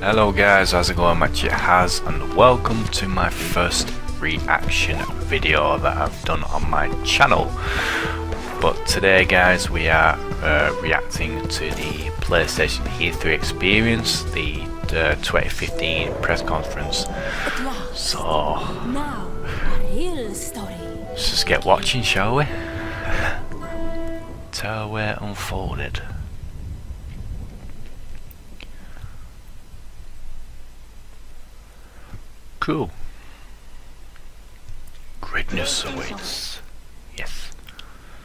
Hello guys, how's it going? HatCHeTHaZ and welcome to my first reaction video that I've done on my channel. But today guys we are uh, reacting to the PlayStation E3 experience, the uh, 2015 press conference. So Now, let's just get watching shall we? It unfolded. Cool. Greatness awaits. Yes.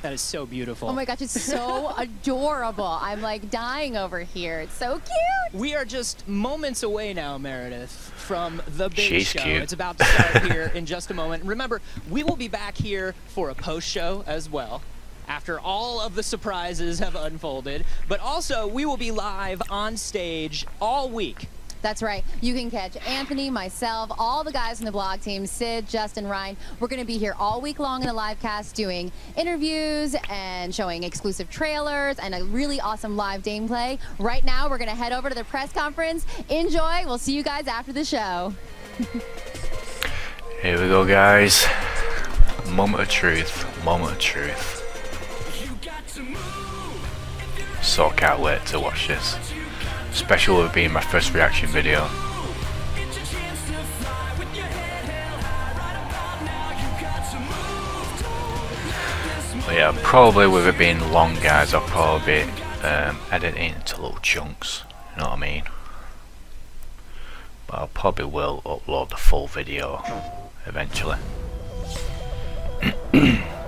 That is so beautiful. Oh my gosh, it's so adorable. I'm like dying over here. It's so cute. We are just moments away now, Meredith, from the big She's show. cute. It's about to start here in just a moment. Remember, we will be back here for a post show as well. After all of the surprises have unfolded, but also we will be live on stage all week. That's right. You can catch Anthony, myself, all the guys in the blog team, Sid, Justin, Ryan. We're going to be here all week long in the live cast doing interviews and showing exclusive trailers and a really awesome live gameplay. Right now, we're going to head over to the press conference. Enjoy. We'll see you guys after the show. Here we go guys. Moment of truth. Moment of truth. So can't wait to watch this. With it being my first reaction video. But yeah, probably with it being long guys I'll probably be um, editing into little chunks, you know what I mean? But I probably will upload the full video eventually.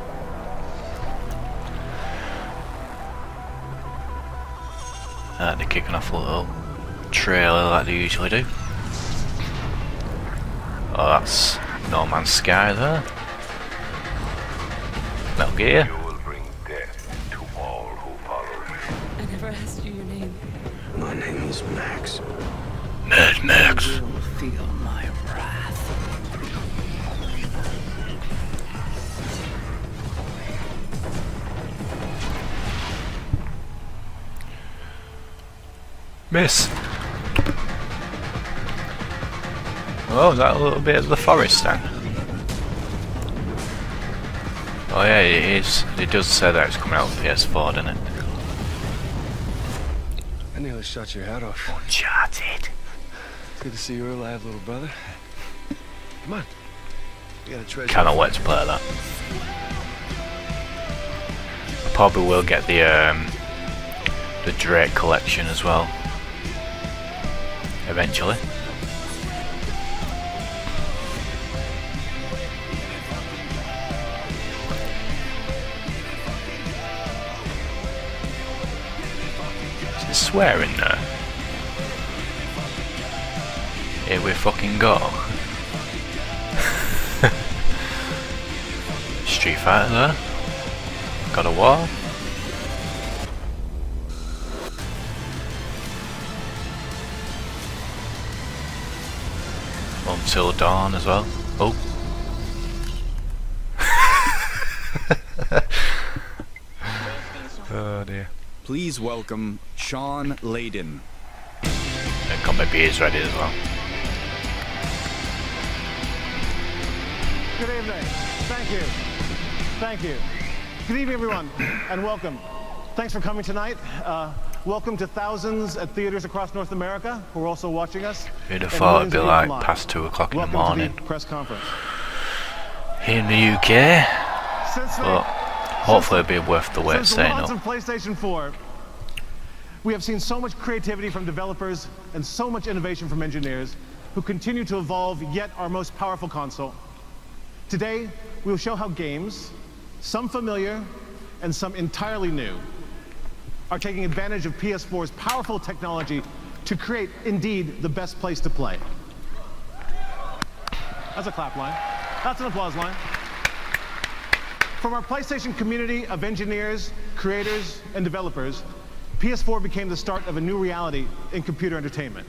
uh, they're kicking off a little trailer like they usually do. Oh, that's No Man's Sky there. Metal Gear. You will bring death to all who follow you. I never asked you your name. My name is Max. Mad Max. Miss. Oh, is that a little bit of the forest then? Oh yeah, it is. It does say that it's coming out on PS4, doesn't it? I nearly shot your head off. Uncharted. It's good to see you alive, little brother. Come on. We got a treasure. Cannot wait to play that. I probably will get the um, the Drake collection as well. Eventually. Is it swearing there? Here we fucking go. Street Fighter there. Got a wall. Until Dawn as well. Oh. oh dear. Please welcome Shawn Layden. I got my beers ready as well. Good evening. Thank you. Thank you. Good evening, everyone, and welcome. Thanks for coming tonight. Uh, welcome to thousands at theaters across North America who are also watching us. Who'd have thought it'd be like online. past two o'clock in the morning the press conference. here in the UK. Since But hopefully it'll be worth the wait staying up. of PlayStation 4, we have seen so much creativity from developers and so much innovation from engineers who continue to evolve yet our most powerful console. Today, we will show how games, some familiar and some entirely new, are taking advantage of PS4's powerful technology to create, indeed, the best place to play. That's a clap line. That's an applause line. From our PlayStation community of engineers, creators, and developers, PS4 became the start of a new reality in computer entertainment.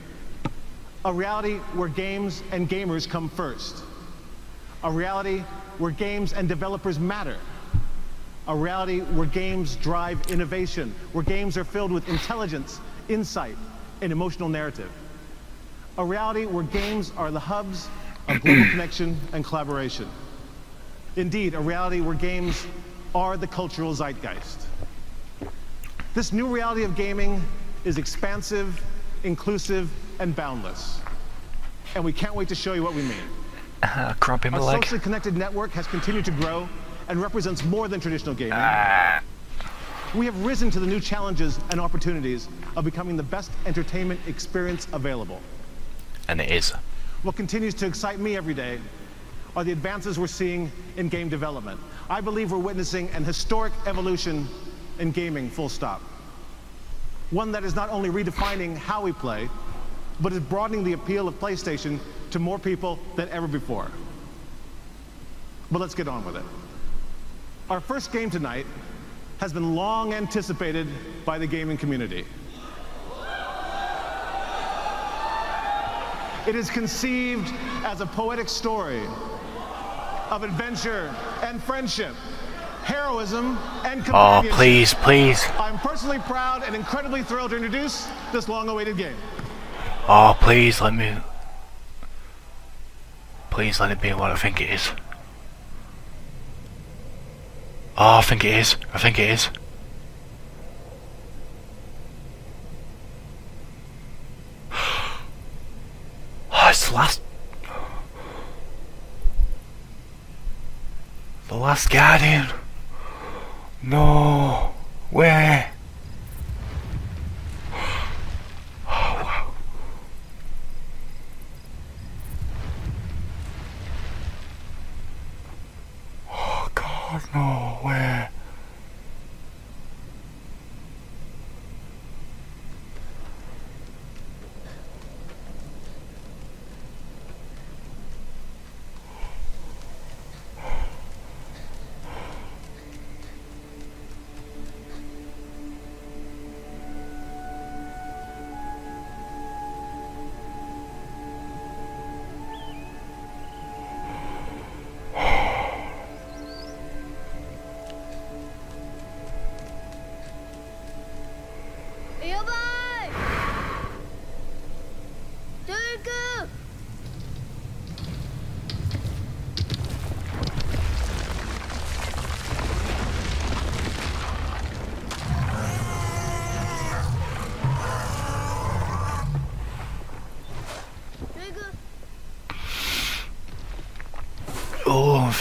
A reality where games and gamers come first. A reality where games and developers matter. A reality where games drive innovation, where games are filled with intelligence, insight, and emotional narrative. A reality where games are the hubs of global connection and collaboration. Indeed, a reality where games are the cultural zeitgeist. This new reality of gaming is expansive, inclusive, and boundless. And we can't wait to show you what we mean. My Our socially connected network has continued to grow and represents more than traditional gaming. Ah. We have risen to the new challenges and opportunities of becoming the best entertainment experience available. And it is. What continues to excite me every day are the advances we're seeing in game development. I believe we're witnessing an historic evolution in gaming, full stop. One that is not only redefining how we play, but is broadening the appeal of PlayStation to more people than ever before. But let's get on with it. Our first game tonight has been long anticipated by the gaming community. It is conceived as a poetic story of adventure and friendship, heroism and Oh, please, please. I'm personally proud and incredibly thrilled to introduce this long-awaited game. Oh, please let me. Please let it be what I think it is. Oh, I think it is. I think it is. Oh, it's the last. The last guardian. No. Where? Oh God, no. Where?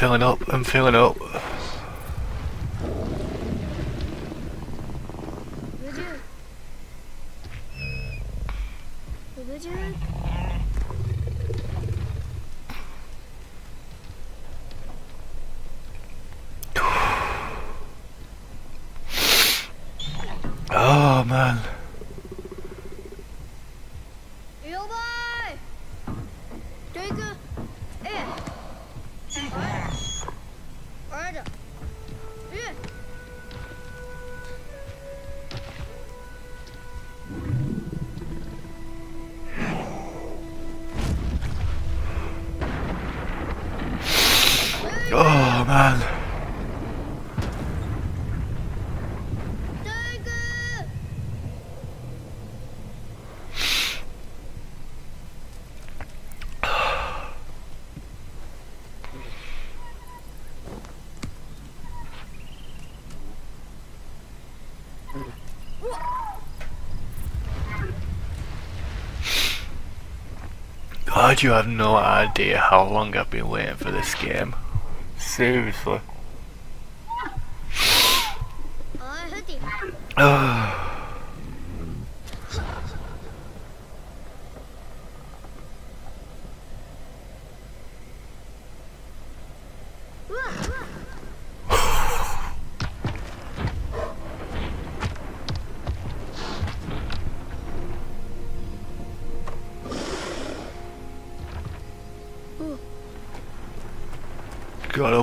Filling up. I'm filling up. God, you have no idea how long I've been waiting for this game. Seriously. Ah.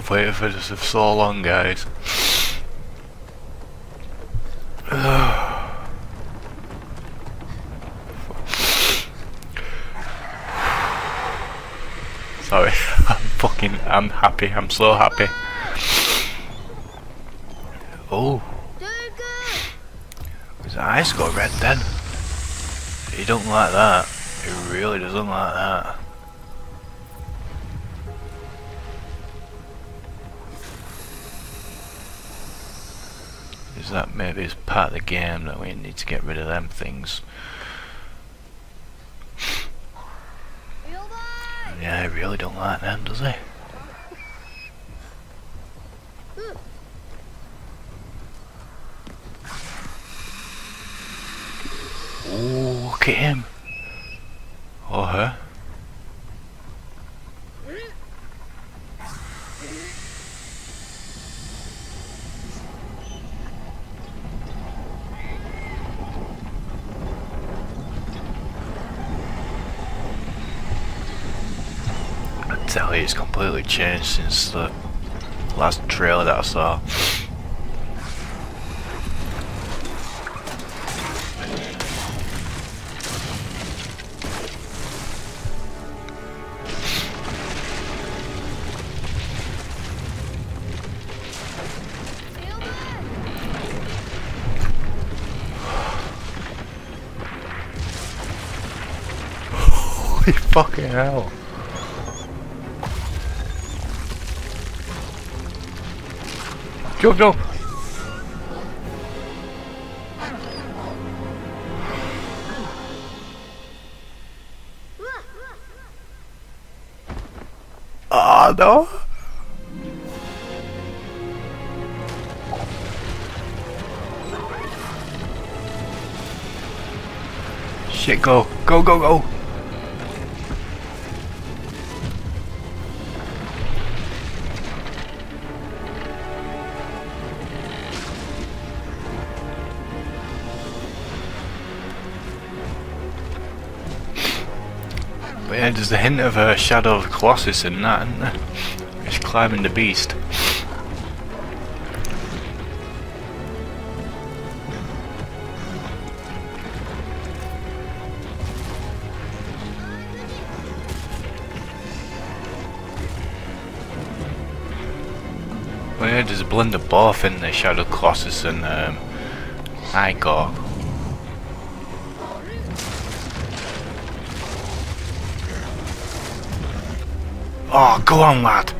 waited for this for so long, guys. Sorry, I'm fucking, I'm happy, I'm so happy. Oh, his eyes got red then. He don't like that. He really doesn't like that. Is that maybe is part of the game that we need to get rid of them things? Yeah, I really don't like them, does he? Ooh, look at him. Or her. I tell you, it's completely changed since the last trailer that I saw. Holy fucking hell. Jump, jump. Ah, no. Shit, go. Go, go, go. There's a hint of a Shadow of the Colossus in that, isn't there? He's climbing the beast. A blend of both in the Shadow Colossus and um, Ico. Oh, go on, lad.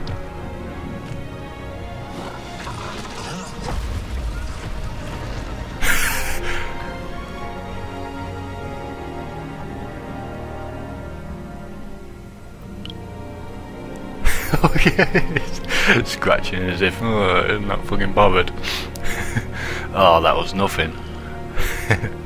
scratching as if I'm not fucking bothered. oh, that was nothing.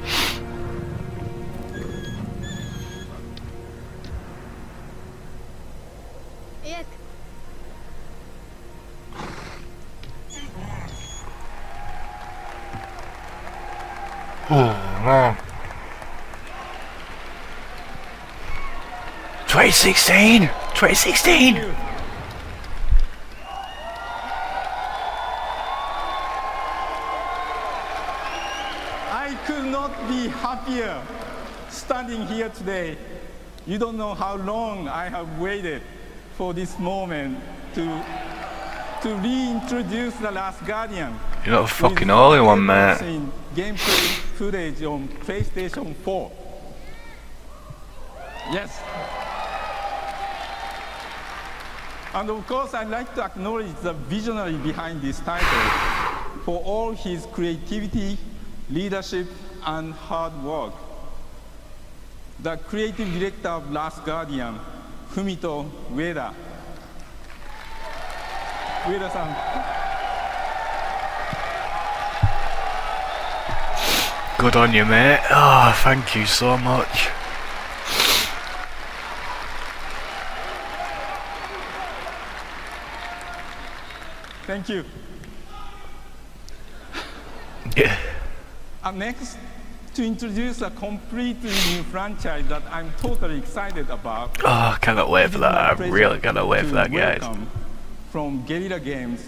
2016! 2016! I could not be happier standing here today. You don't know how long I have waited for this moment to, to reintroduce The Last Guardian. You're not a fucking holy one, mate. in Gameplay footage on PlayStation 4. Yes. And of course, I'd like to acknowledge the visionary behind this title for all his creativity, leadership, and hard work. The creative director of Last Guardian, Fumito Ueda. Ueda-san, Good on you, mate. Oh, thank you so much. Thank you. Yeah. And next, to introduce a completely new franchise that I'm totally excited about. Oh, I cannot wait for that. I really cannot wait for that, guys. From Guerrilla Games,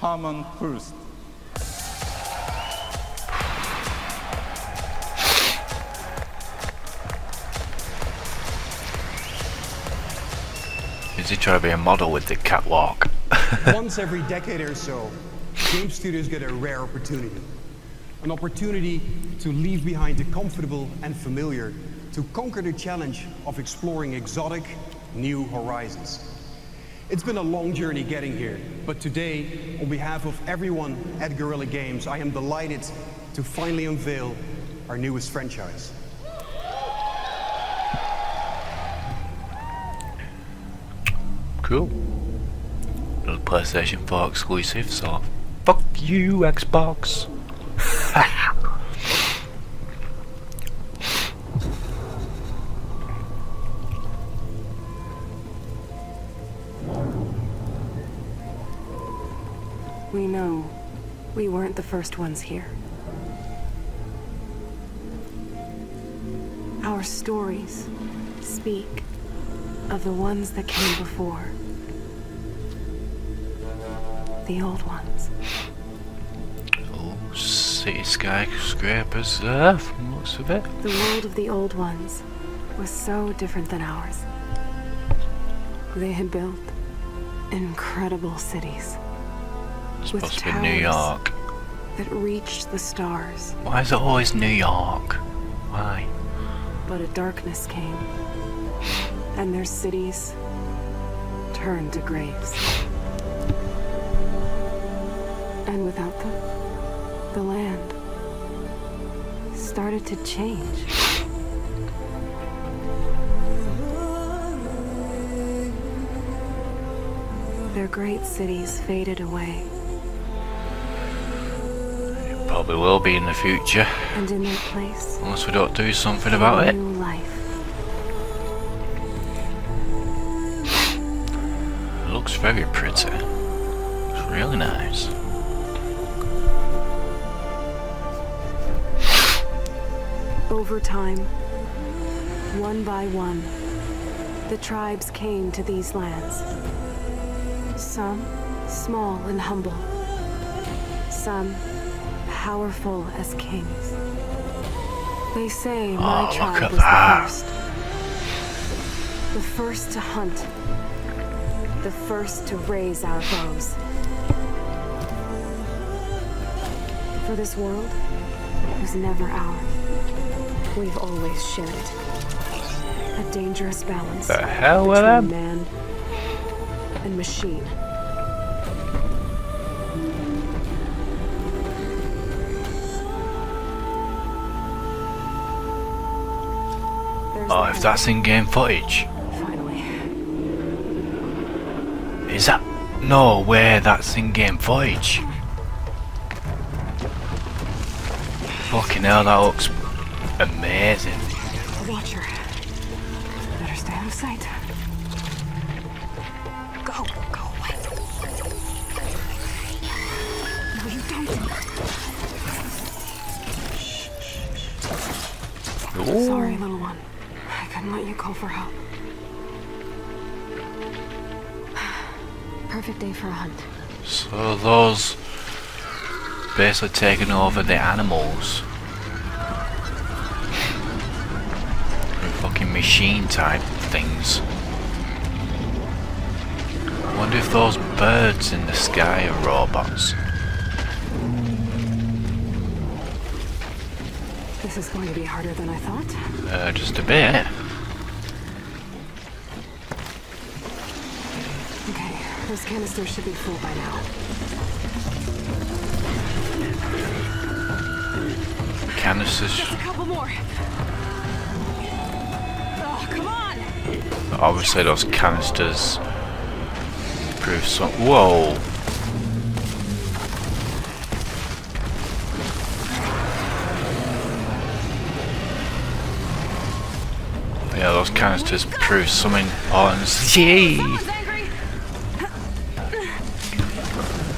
Hermen Hulst. Is he trying to be a model with the catwalk? Once every decade or so, game studios get a rare opportunity. An opportunity to leave behind the comfortable and familiar to conquer the challenge of exploring exotic, new horizons. It's been a long journey getting here, but today, on behalf of everyone at Guerrilla Games, I am delighted to finally unveil our newest franchise. Cool. Little PlayStation 4 exclusive, so fuck you, Xbox. We know we weren't the first ones here. Our stories speak of the ones that came before. The old ones. Oh, city skyscrapers there from looks of it. The world of the old ones was so different than ours. They had built incredible cities. It's with supposed to New towers York. That reached the stars. Why is it always New York? Why? But a darkness came, and their cities turned to graves. And without them, the land started to change. Their great cities faded away, It Probably will be in the future. and in their place, Unless we don't do something about it. life. It looks very pretty. It's really nice. Over time, one by one, the tribes came to these lands. Some small and humble, some powerful as kings. They say my Oh, look tribe was that. the first. The first to hunt. The first to raise our bows. For this world was never ours. We've always shared it. A dangerous balance The hell with them? man and machine. Oh, if that's in-game footage. Finally. Is that... No way, that's in-game footage. Fucking hell, that looks Sorry, little one. I couldn't let you call for help. Perfect day for a hunt. So those basically taking over the animals. They're fucking machine type things. I wonder if those birds in the sky are robots. This is going to be harder than I thought. Uh, just a bit. Okay, those canisters should be full by now. Canisters. Just a couple more. Oh, come on! Obviously, those canisters prove some. Whoa! Canisters prove some importance. Yay!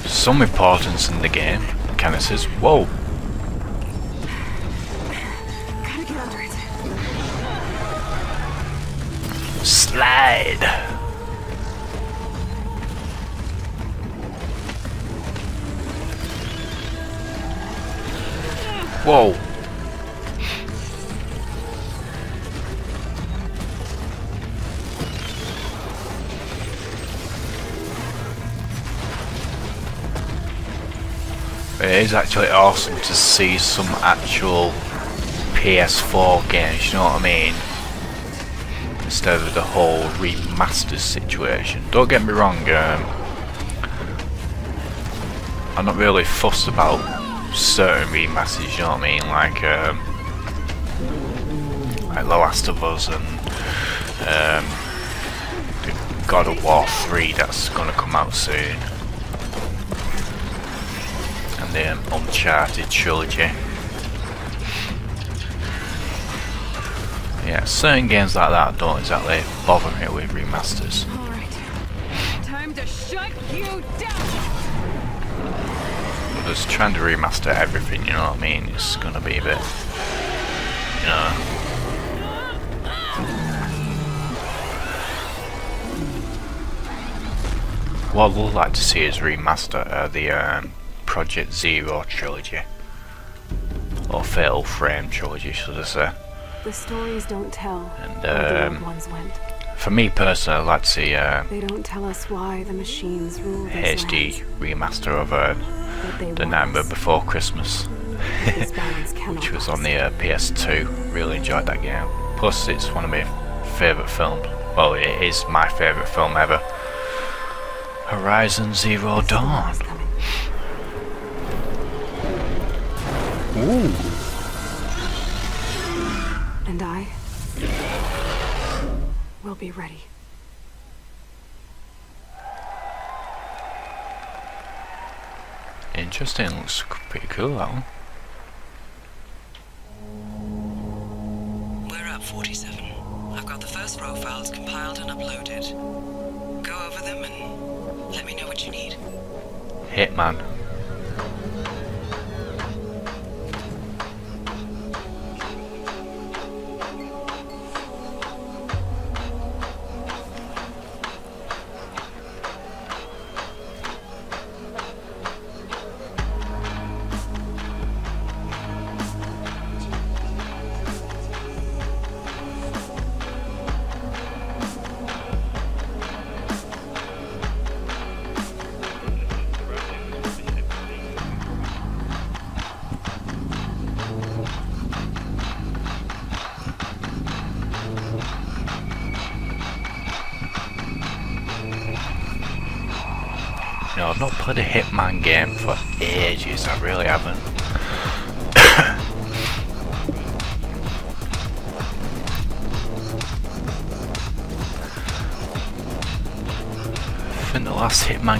Some importance in the game. Canisters. Whoa! Gotta get under it. Slide! Whoa! Is actually awesome to see some actual PS4 games, you know what I mean? instead of the whole remaster situation. Don't get me wrong, um, I'm not really fussed about certain remasters, you know what I mean? Like, um, like The Last of Us and um, God of War 3 that's going to come out soon. Um, Uncharted trilogy. Yeah, certain games like that don't exactly bother me with remasters. Time to shut you down! But just trying to remaster everything, you know what I mean? It's gonna be a bit, you know. What I'd like to see is remaster uh, the um, Project Zero trilogy. Or Fatal Frame trilogy, should I say. The stories don't tell And, where the um, ones went. For me personally, I'd like to see uh, They don't tell us why the machines rule HD remaster of uh, The Nightmare. Before Christmas. This balance cannot which was on the uh, PS2. Really enjoyed that game. Plus, it's one of my favourite films. Well, it is my favourite film ever. Horizon Zero Dawn. Ooh. And I will be ready. Interesting. Looks pretty cool that one. We're at 47. I've got the first row files compiled and uploaded. Go over them and let me know what you need. Hitman.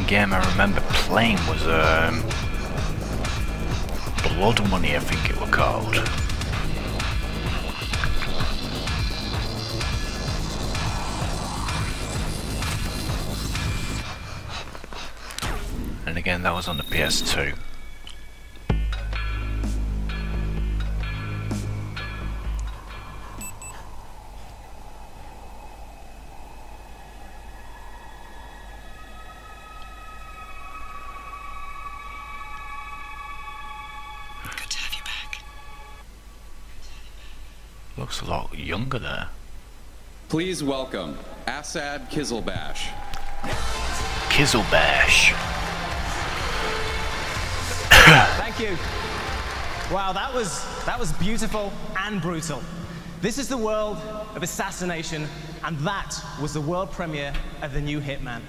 Hitman game I remember playing was um, Blood Money, I think it was called. And again, that was on the PS2. Please welcome Asad Qizilbash. Qizilbash. Thank you. Wow, that was that was beautiful and brutal. This is the world of assassination, and that was the world premiere of the new Hitman.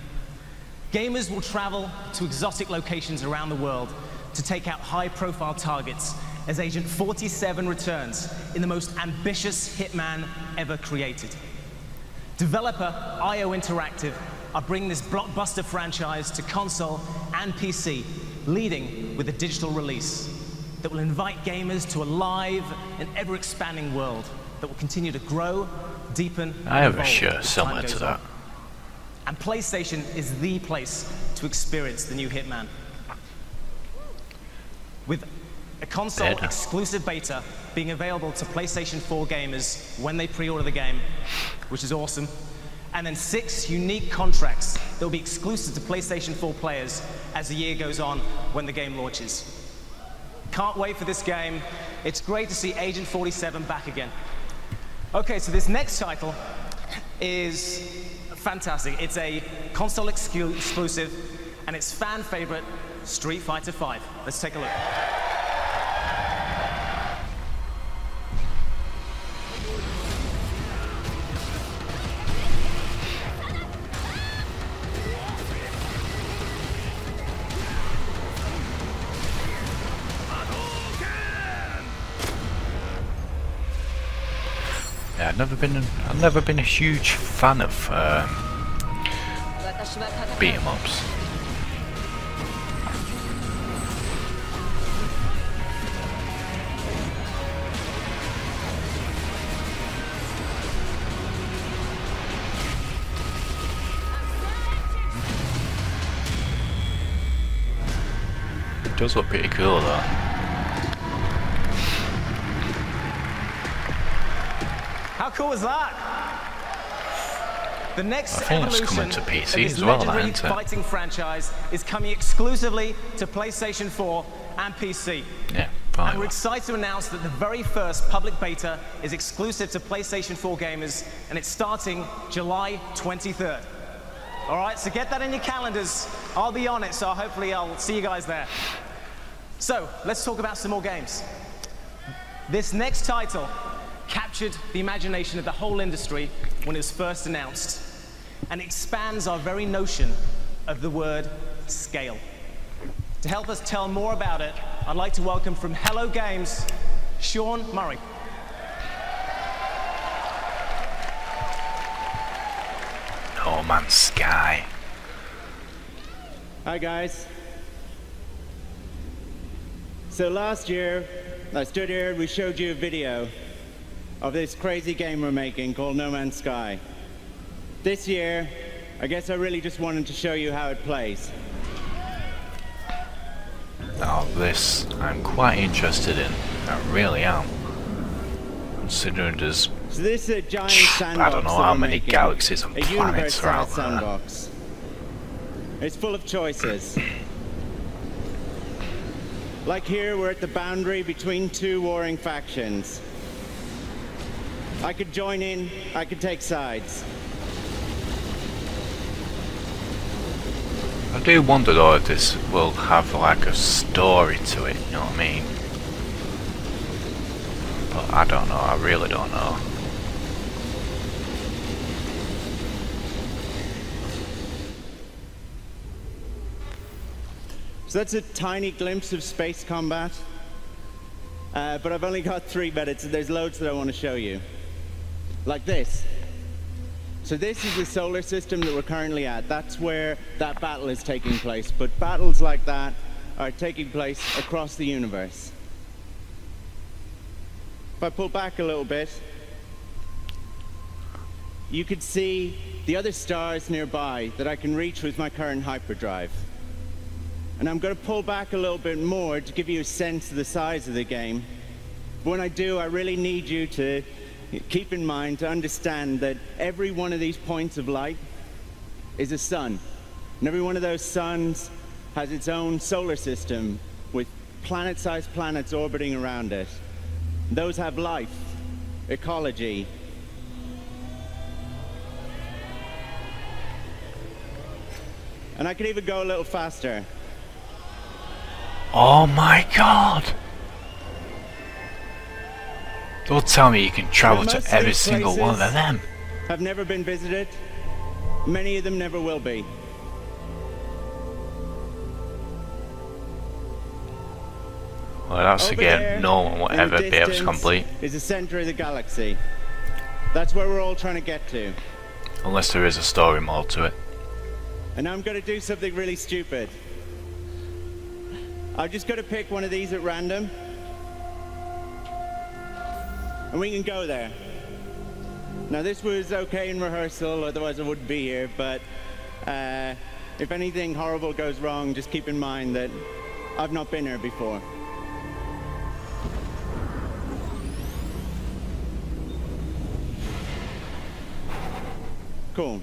Gamers will travel to exotic locations around the world to take out high-profile targets as Agent 47 returns in the most ambitious Hitman ever created. Developer IO Interactive are bringing this blockbuster franchise to console and PC, leading with a digital release that will invite gamers to a live and ever-expanding world that will continue to grow, deepen, I have a shirt similar to that. on. And PlayStation is the place to experience the new Hitman. With a console Beta. exclusive beta being available to PlayStation 4 gamers when they pre-order the game, which is awesome. And then six unique contracts that will be exclusive to PlayStation 4 players as the year goes on when the game launches. Can't wait for this game. It's great to see Agent 47 back again. Okay, so this next title is fantastic. It's a console exclusive, and it's fan favorite Street Fighter V. Let's take a look. I've never been I've never been a huge fan of um, beat 'em ups. It does look pretty cool though. Cool is that? The next I evolution coming to of this as well, legendary isn't fighting franchise is coming exclusively to PlayStation 4 and PC. Yeah, And we're excited to announce that the very first public beta is exclusive to PlayStation 4 gamers, and it's starting July 23rd. All right, so get that in your calendars. I'll be on it, so hopefully I'll see you guys there. So let's talk about some more games. This next title captured the imagination of the whole industry when it was first announced, and expands our very notion of the word scale. To help us tell more about it, I'd like to welcome from Hello Games, Sean Murray. No Man's Sky. Hi guys. So last year, I stood here and we showed you a video of this crazy game we're making called No Man's Sky. This year, I guess I really just wanted to show you how it plays. Now this I'm quite interested in. I really am. Considering there's So this is a giant I don't know how many making. galaxies and a planets are out there. sandbox. It's full of choices. like here, we're at the boundary between two warring factions. I could join in, I could take sides. I do wonder though if this will have like a story to it, you know what I mean? But I don't know, I really don't know. So that's a tiny glimpse of space combat. Uh, but I've only got three minutes, and there's loads that I want to show you. Like this. So this is the solar system that we're currently at. That's where that battle is taking place. But battles like that are taking place across the universe. If I pull back a little bit, you could see the other stars nearby that I can reach with my current hyperdrive. And I'm going to pull back a little bit more to give you a sense of the size of the game. But when I do, I really need you to keep in mind to understand that every one of these points of light is a sun. And every one of those suns has its own solar system with planet-sized planets orbiting around it. Those have life, ecology. And I could even go a little faster. Oh my god! Don't tell me you can travel to every single one of them. Have never been visited. Many of them never will be. Well, that's Over again, there, no one will ever be able to complete. Is the center of the galaxy. That's where we're all trying to get to. Unless there is a story mode to it. And I'm going to do something really stupid. I'm just got to pick one of these at random. And we can go there. Now this was okay in rehearsal, otherwise I wouldn't be here, but uh, if anything horrible goes wrong, just keep in mind that I've not been here before. Cool.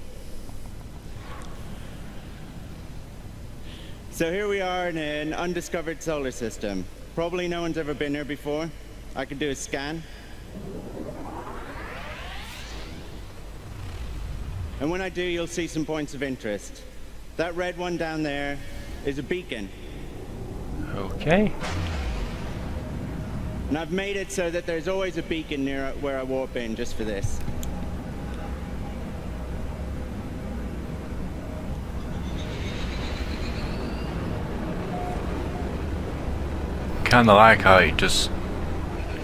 So here we are in an undiscovered solar system. Probably no one's ever been here before. I can do a scan. And when I do, you'll see some points of interest. That red one down there is a beacon. Okay. And I've made it so that there's always a beacon near where I warp in just for this. Kinda like how it just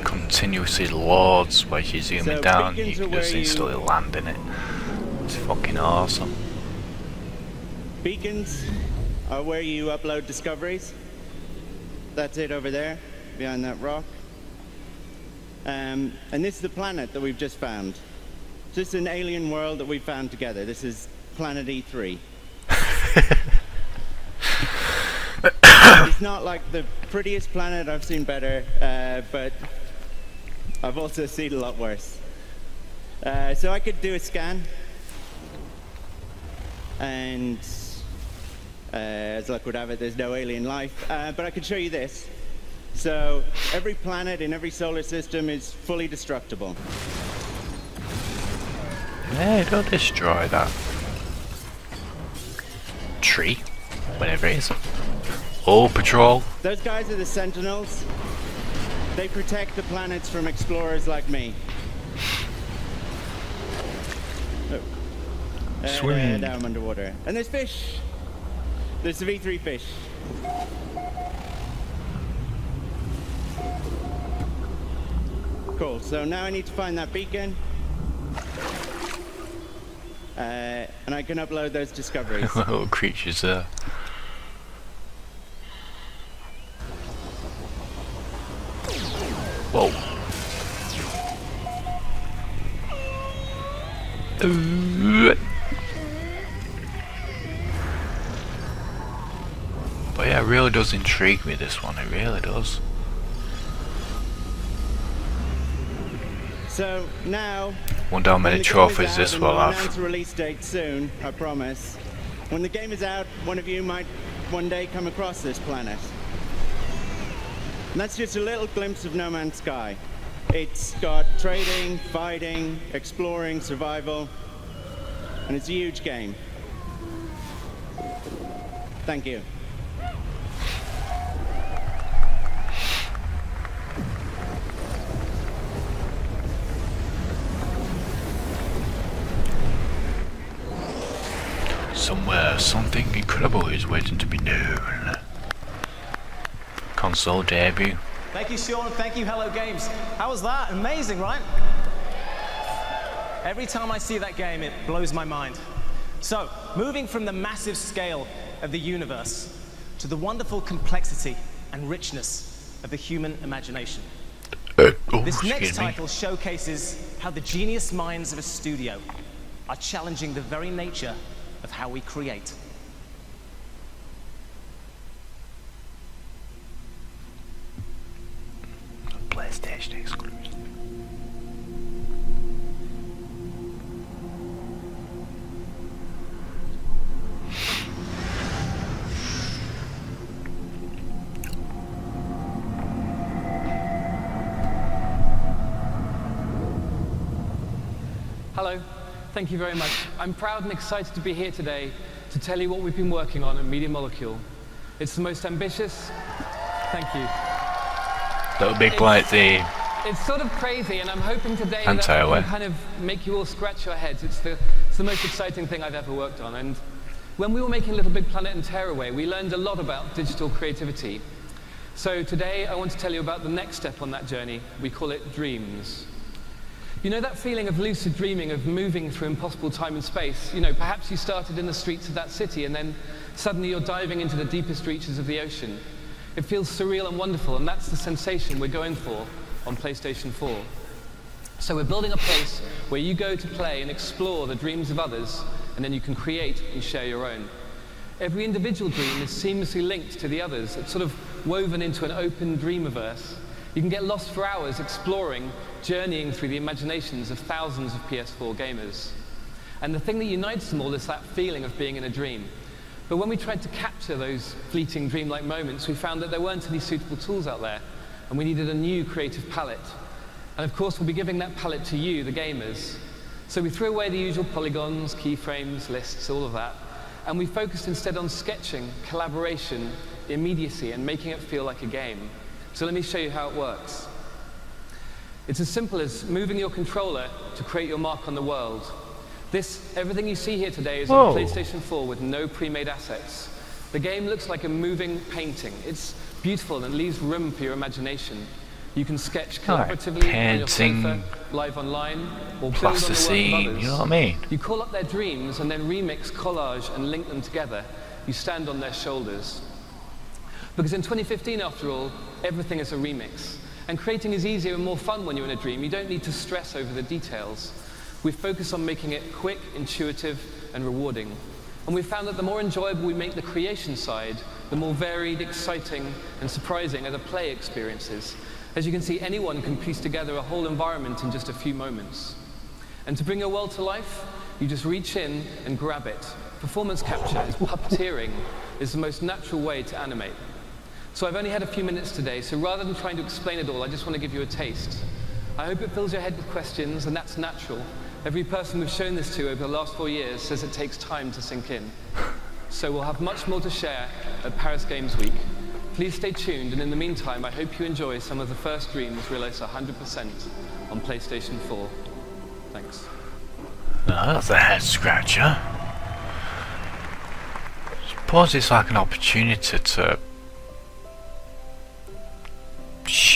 continuously loads where you zoom So it down, you can just you- instantly land in it. It's fucking awesome. Beacons are where you upload discoveries. That's it over there, behind that rock. Um, and this is the planet that we've just found. This is an alien world that we found together. This is planet E E3. it's not like the prettiest planet I've seen better, uh, but I've also seen a lot worse. Uh, so I could do a scan, and uh, as luck would have it, there's no alien life. Uh, but I could show you this. So every planet in every solar system is fully destructible. Hey, don't destroy that tree, whatever it is. Oh, patrol. Those guys are the Sentinels. They protect the planets from explorers like me. Oh. Uh, Swimming. I'm underwater. And there's fish. There's the V3 fish. Cool. So now I need to find that beacon. Uh, and I can upload those discoveries. Little creatures there. Whoa. Uh. But yeah, it really does intrigue me this one, it really does. So now, Wonder how many when the game is trophies this will have. release date soon, I promise. When the game is out, one of you might one day come across this planet. And that's just a little glimpse of No Man's Sky. It's got trading, fighting, exploring, survival, and it's a huge game. Thank you. Somewhere, something incredible is waiting to be known. Console debut. Thank you, Sean. Thank you, Hello Games. How was that? Amazing, right? Every time I see that game, it blows my mind. So, moving from the massive scale of the universe to the wonderful complexity and richness of the human imagination. Uh, oh, This next excuse me. title showcases how the genius minds of a studio are challenging the very nature of how we create. PlayStation exclusive. Hello, thank you very much. I'm proud and excited to be here today to tell you what we've been working on at Media Molecule. It's the most ambitious. Thank you. Little big like the It's sort of crazy, and I'm hoping today And that I can kind of make you all scratch your heads. It's the, it's the most exciting thing I've ever worked on. And when we were making Little Big Planet and Tearaway, we learned a lot about digital creativity. So today I want to tell you about the next step on that journey. We call it dreams. You know that feeling of lucid dreaming, of moving through impossible time and space? You know, perhaps you started in the streets of that city and then suddenly you're diving into the deepest reaches of the ocean. It feels surreal and wonderful, and that's the sensation we're going for on PlayStation 4. So we're building a place where you go to play and explore the dreams of others, and then you can create and share your own. Every individual dream is seamlessly linked to the others. It's sort of woven into an open dreamiverse. You can get lost for hours exploring, journeying through the imaginations of thousands of PS4 gamers. And the thing that unites them all is that feeling of being in a dream. But when we tried to capture those fleeting dreamlike moments, we found that there weren't any suitable tools out there, and we needed a new creative palette. And of course, we'll be giving that palette to you, the gamers. So we threw away the usual polygons, keyframes, lists, all of that, and we focused instead on sketching, collaboration, immediacy, and making it feel like a game. So let me show you how it works. It's as simple as moving your controller to create your mark on the world. This, everything you see here today is on PlayStation 4 with no pre-made assets. The game looks like a moving painting. It's beautiful and leaves room for your imagination. You can sketch collaboratively on your sofa, live online, or build on the work of others. you know what I mean? You call up their dreams and then remix, collage, and link them together. You stand on their shoulders. Because in 2015, after all, everything is a remix. And creating is easier and more fun when you're in a dream. You don't need to stress over the details. We focus on making it quick, intuitive, and rewarding. And we've found that the more enjoyable we make the creation side, the more varied, exciting, and surprising are the play experiences. As you can see, anyone can piece together a whole environment in just a few moments. And to bring your world to life, you just reach in and grab it. Performance capture is puppeteering, is the most natural way to animate. So I've only had a few minutes today, so rather than trying to explain it all, I just want to give you a taste. I hope it fills your head with questions, and that's natural. Every person we've shown this to over the last four years says it takes time to sink in. So we'll have much more to share at Paris Games Week. Please stay tuned, and in the meantime, I hope you enjoy some of the first dreams realized 100% on PlayStation 4. Thanks. Ah, no, that's a head scratcher. Suppose it's like an opportunity to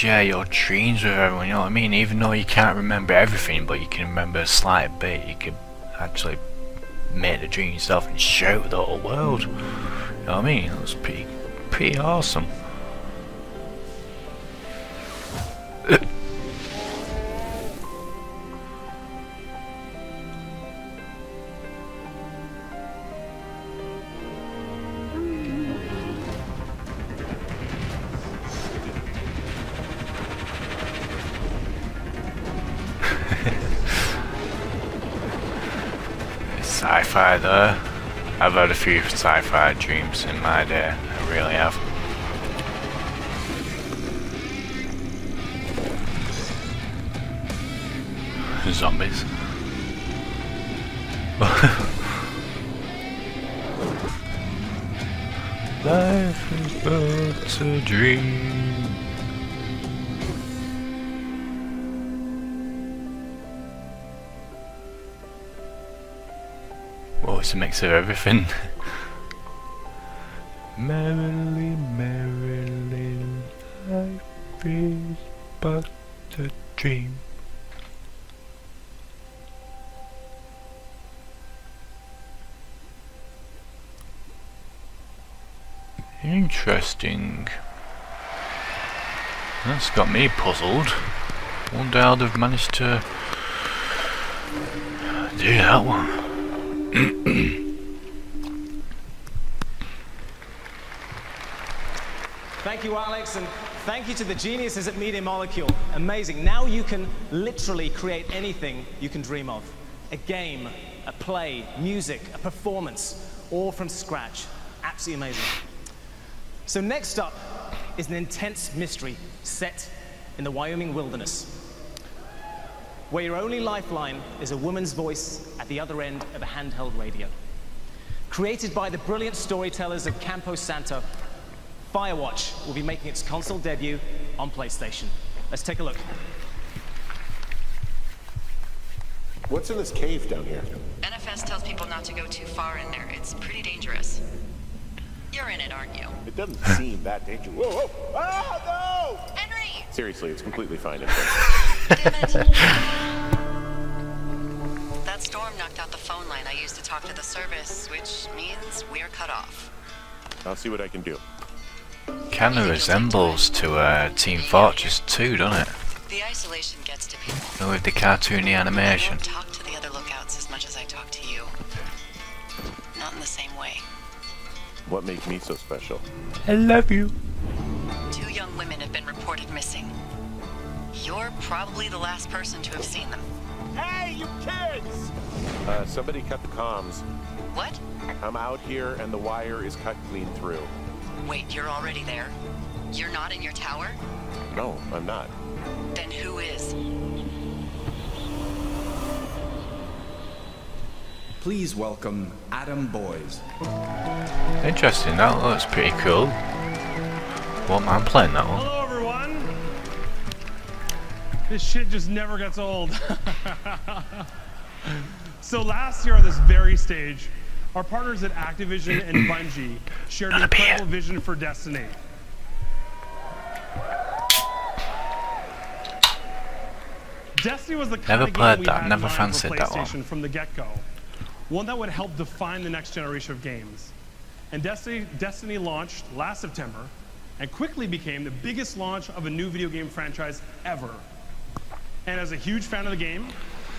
share your dreams with everyone, you know what I mean? Even though you can't remember everything, but you can remember a slight bit, you can actually make the dream yourself and share it with the whole world. You know what I mean? Was pretty, pretty awesome. I've had a few sci-fi dreams in my day. I really have. Zombies. Life is but a dream. It's a mix of everything. merrily, merrily, life is but a dream. Interesting. That's got me puzzled. Wonder how they've managed to do that one. Thank you, Alex, and thank you to the geniuses at Media Molecule. Amazing. Now you can literally create anything you can dream of. A game, a play, music, a performance, all from scratch. Absolutely amazing. So next up is an intense mystery set in the Wyoming wilderness, where your only lifeline is a woman's voice the other end of a handheld radio. Created by the brilliant storytellers of Campo Santo, Firewatch will be making its console debut on PlayStation. Let's take a look. What's in this cave down here? NFS tells people not to go too far in there. It's pretty dangerous. You're in it, aren't you? It doesn't seem that dangerous. Whoa, whoa! Ah, no! Henry! Seriously, it's completely fine. in there. Line I used to talk to the service, which means we're cut off. I'll see what I can do. Kind of resembles to uh, Team Fortress 2, doesn't it? The isolation gets to people. You know, with the cartoony animation. Talk to the other lookouts as much as I talk to you. Not in the same way. What makes me so special? I love you. Two young women have been reported missing. You're probably the last person to have seen them. Hey, you kids! Uh, somebody cut the comms. What? I'm out here and the wire is cut clean through. Wait, you're already there? You're not in your tower? No, I'm not. Then who is? Please welcome Adam Boyes. Interesting, that looks pretty cool. What man playing that one? This shit just never gets old. so last year on this very stage, our partners at Activision and Bungie shared an incredible vision for Destiny. Destiny was the kind Never of game we that, had never fancied that one. From the get-go. One that would help define the next generation of games. And Destiny, Destiny launched last September and quickly became the biggest launch of a new video game franchise ever. And as a huge fan of the game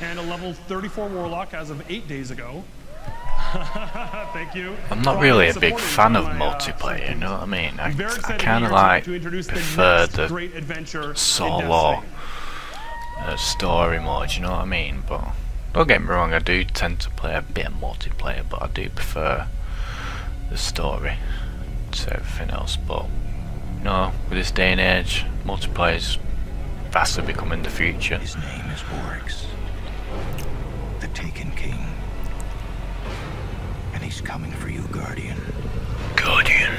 and a level 34 Warlock as of eight days ago, thank you. I'm not really a big fan of uh, multiplayer, you know what I mean? I, I excited to be kind of like to introduce the prefer the great adventure in solo uh, story mode, you know what I mean? But don't get me wrong, I do tend to play a bit of multiplayer, but I do prefer the story to everything else. But you know, with this day and age, multiplayer is become in the future. His name is Oryx, the Taken King. And he's coming for you, Guardian. Guardian.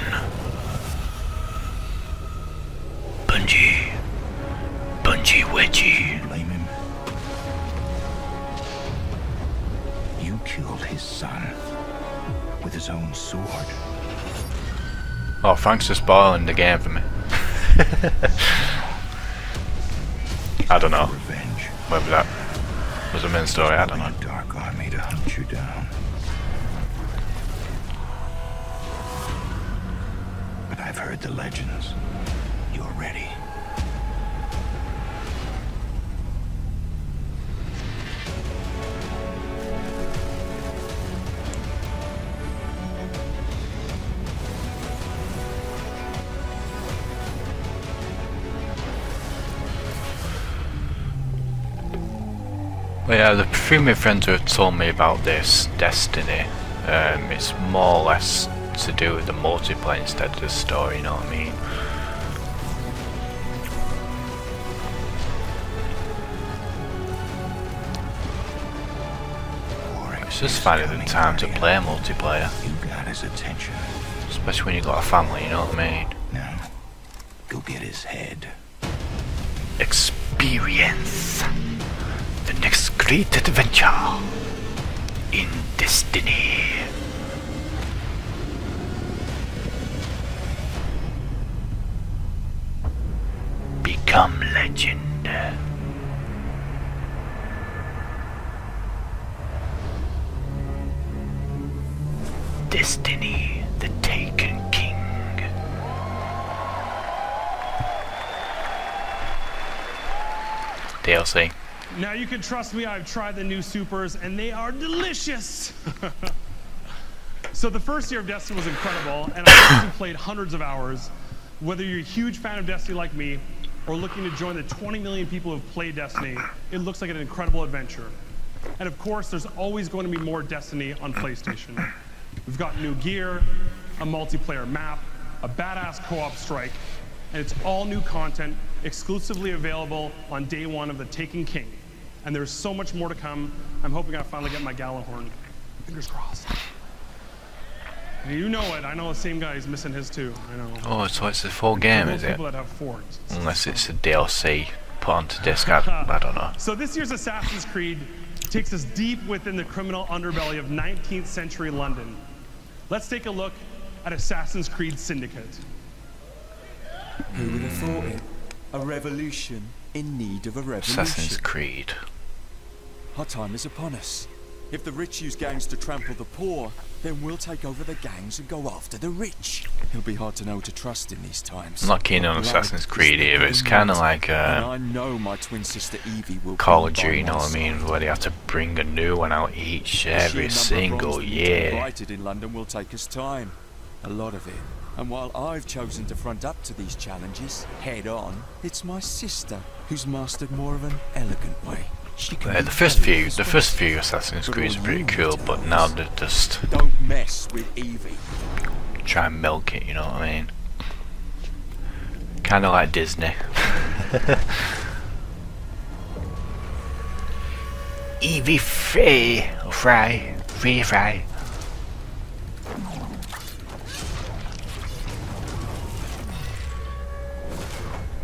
Bungie. Bungie Wedgie. Blame him. You killed his son with his own sword. Oh, thanks for spoiling the game for me. I don't know. Whether that was a main story, I don't know. Dark army to hunt you down. But I've heard the legends. You're ready. Yeah, the few of my friends who have told me about this Destiny, um, it's more or less to do with the multiplayer instead of the story, you know what I mean? It's just finding the time to play multiplayer. You got his attention. Especially when you've got a family, you know what I mean? Now, go get his head. Experience the next great adventure in Destiny. Become legend. Destiny, the Taken King. DLC. Now you can trust me, I've tried the new supers and they are delicious. so the first year of Destiny was incredible and I've played hundreds of hours. Whether you're a huge fan of Destiny like me or looking to join the 20 million people who have played Destiny, it looks like an incredible adventure. And of course, there's always going to be more Destiny on PlayStation. We've got new gear, a multiplayer map, a badass co-op strike, and it's all new content exclusively available on day one of the Taken King. And there's so much more to come. I'm hoping I finally get my Gjallarhorn. Fingers crossed. You know it. I know the same guy is missing his too. I know. Oh, so it's a full game, is it? that have forts. Unless it's a DLC put onto disc, I, I don't know. So this year's Assassin's Creed takes us deep within the criminal underbelly of 19th century London. Let's take a look at Assassin's Creed Syndicate. Who would have thought it? A revolution in need of a revolution. Assassin's Creed. Our time is upon us. If the rich use gangs to trample the poor, then we'll take over the gangs and go after the rich. It'll be hard to know to trust in these times. I'm not keen on Assassin's Creed either. It's kind of like uh, know my twin sister Evie will Call of Duty, you know what I mean? Where they have to bring a new one out each every sheer number of single wrongs that we've year. in London will take us time. A lot of it. And while I've chosen to front up to these challenges head on, it's my sister who's mastered more of an elegant way. Uh, the first few, the first few Assassin's Creeds are pretty cool, but now they're just Don't mess with Evie. try and milk it. You know what I mean? Kind of like Disney. Evie Frey, or Fry, Free Fry.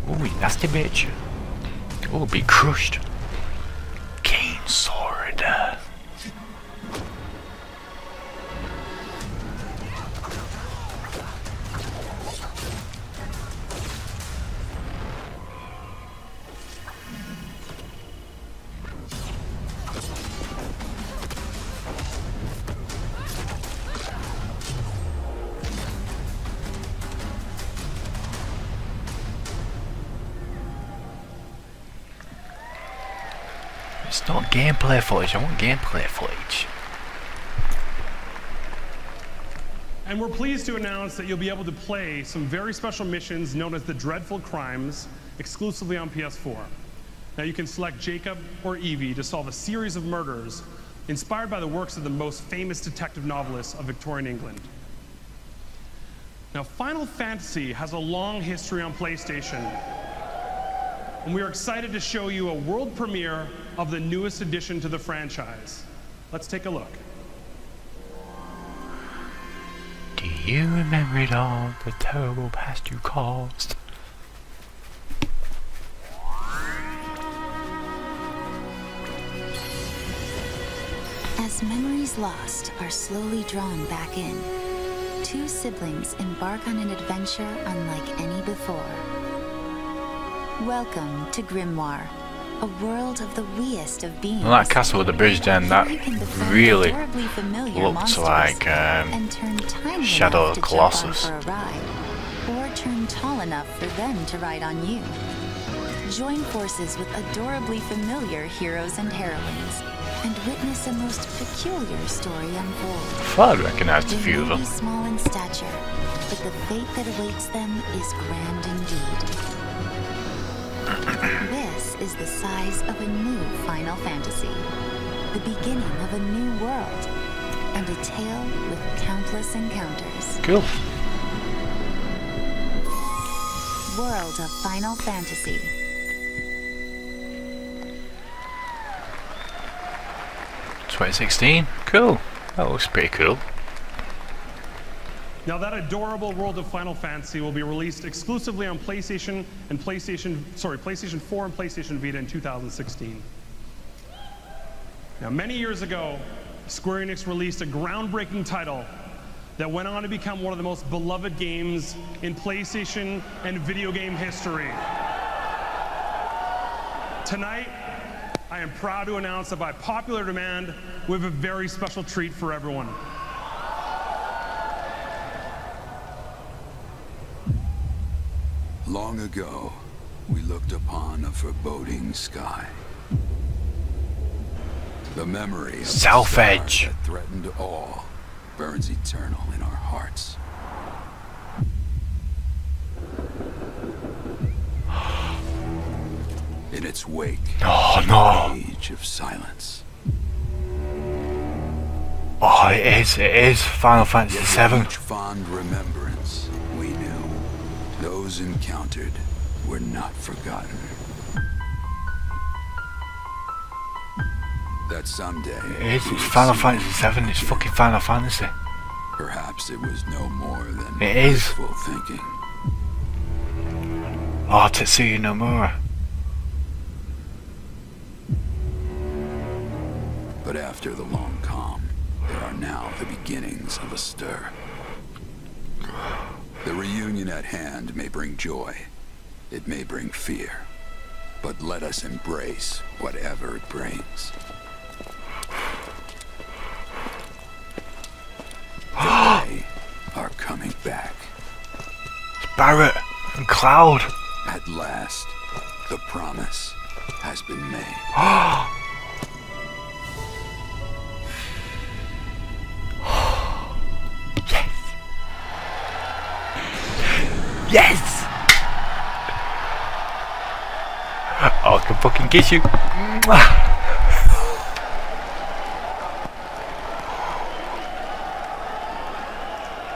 Ooh, nasty bitch. Ooh, be crushed. Sword. It's not gameplay footage, I want gameplay footage. And we're pleased to announce that you'll be able to play some very special missions known as the Dreadful Crimes exclusively on PS4. Now you can select Jacob or Evie to solve a series of murders inspired by the works of the most famous detective novelists of Victorian England. Now, Final Fantasy has a long history on PlayStation, and we are excited to show you a world premiere of the newest addition to the franchise. Let's take a look. Do you remember it all, the terrible past you caused? As memories lost are slowly drawn back in, two siblings embark on an adventure unlike any before. Welcome to Grymoire, a world of the weest of beings. Well, that castle with the bridge then, that really looked monsters like um, and turn tiny Shadow Colossus. for a ride, or turn tall enough for them to ride on you. Join forces with adorably familiar heroes and heroines, and witness a most peculiar story unfold. thought I recognised a few of them. small in stature, but the fate that awaits them is grand indeed. This is the size of a new Final Fantasy, the beginning of a new world, and a tale with countless encounters. Cool. World of Final Fantasy. Twenty sixteen? Cool. That looks pretty cool. Now that adorable world of Final Fantasy will be released exclusively on PlayStation and PlayStation, sorry, PlayStation 4 and PlayStation Vita in 2016. Now many years ago, Square Enix released a groundbreaking title that went on to become one of the most beloved games in PlayStation and video game history. Tonight, I am proud to announce that by popular demand, we have a very special treat for everyone. Long ago, we looked upon a foreboding sky. The memory of a South star Edge. that threatened all burns eternal in our hearts. In its wake, Oh, no. age of silence. Oh, it is, it is Final Fantasy VII. each fond remembrance, those encountered were not forgotten. That someday It is, it's Final Fantasy VII, it's fucking Final Fantasy. Perhaps it was no more than It is. thinking. Oh, Tetsuya Nomura. But after the long calm, there are now the beginnings of a stir. The reunion at hand may bring joy. It may bring fear. But let us embrace whatever it brings. they are coming back. Barret and Cloud. At last, the promise has been made. can fucking kiss you. Mwah.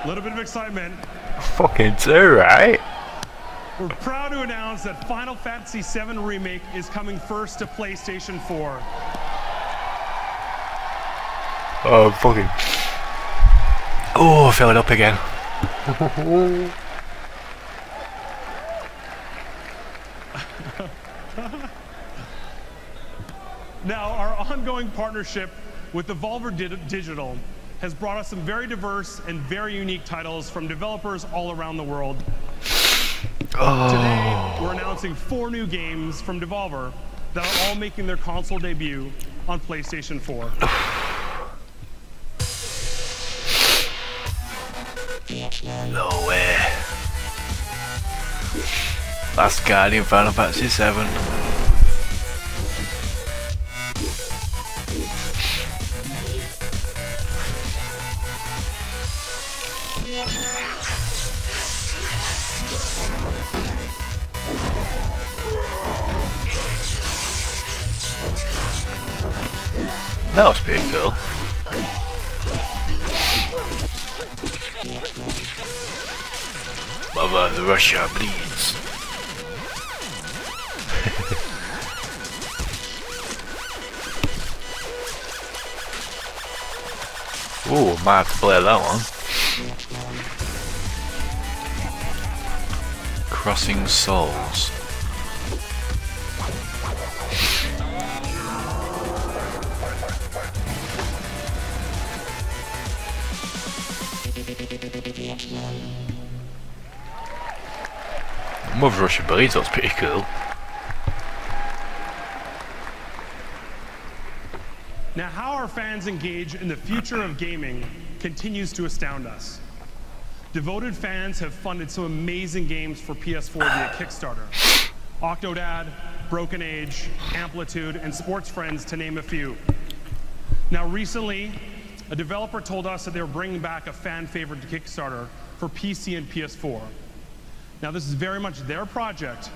A little bit of excitement. Fucking too, right? We're proud to announce that Final Fantasy VII Remake is coming first to PlayStation 4. Oh, fucking. Oh, fill it up again. ongoing partnership with Devolver Digital has brought us some very diverse and very unique titles from developers all around the world. Oh. Today, we're announcing four new games from Devolver that are all making their console debut on PlayStation 4. No way. Last Guardian Final Fantasy 7. That one. Crossing Souls. Mother Russia Bleeds that's pretty cool. Now, how our fans engage in the future of gaming continues to astound us. Devoted fans have funded some amazing games for PS4 via Kickstarter. Octodad, Broken Age, Amplitude, and Sports Friends, to name a few. Now, recently, a developer told us that they were bringing back a fan favorite to Kickstarter for PC and PS4. Now, this is very much their project,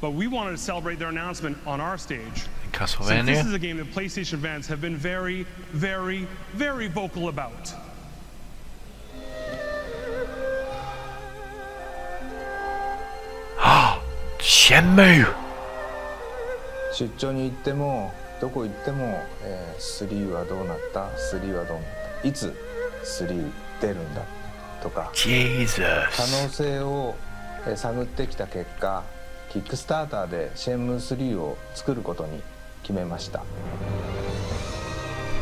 but we wanted to celebrate their announcement on our stage. Castlevania. Since this is a game that PlayStation fans have been very, very, very vocal about. Shenmue! 出張に行ってもどこ行っても、えー、3はどうなった？3はどうなった？いつ3出るんだ？とか。Jesus 可能性を、えー探ってきた結果キックスターターでシェンムー3を作ることに決めました。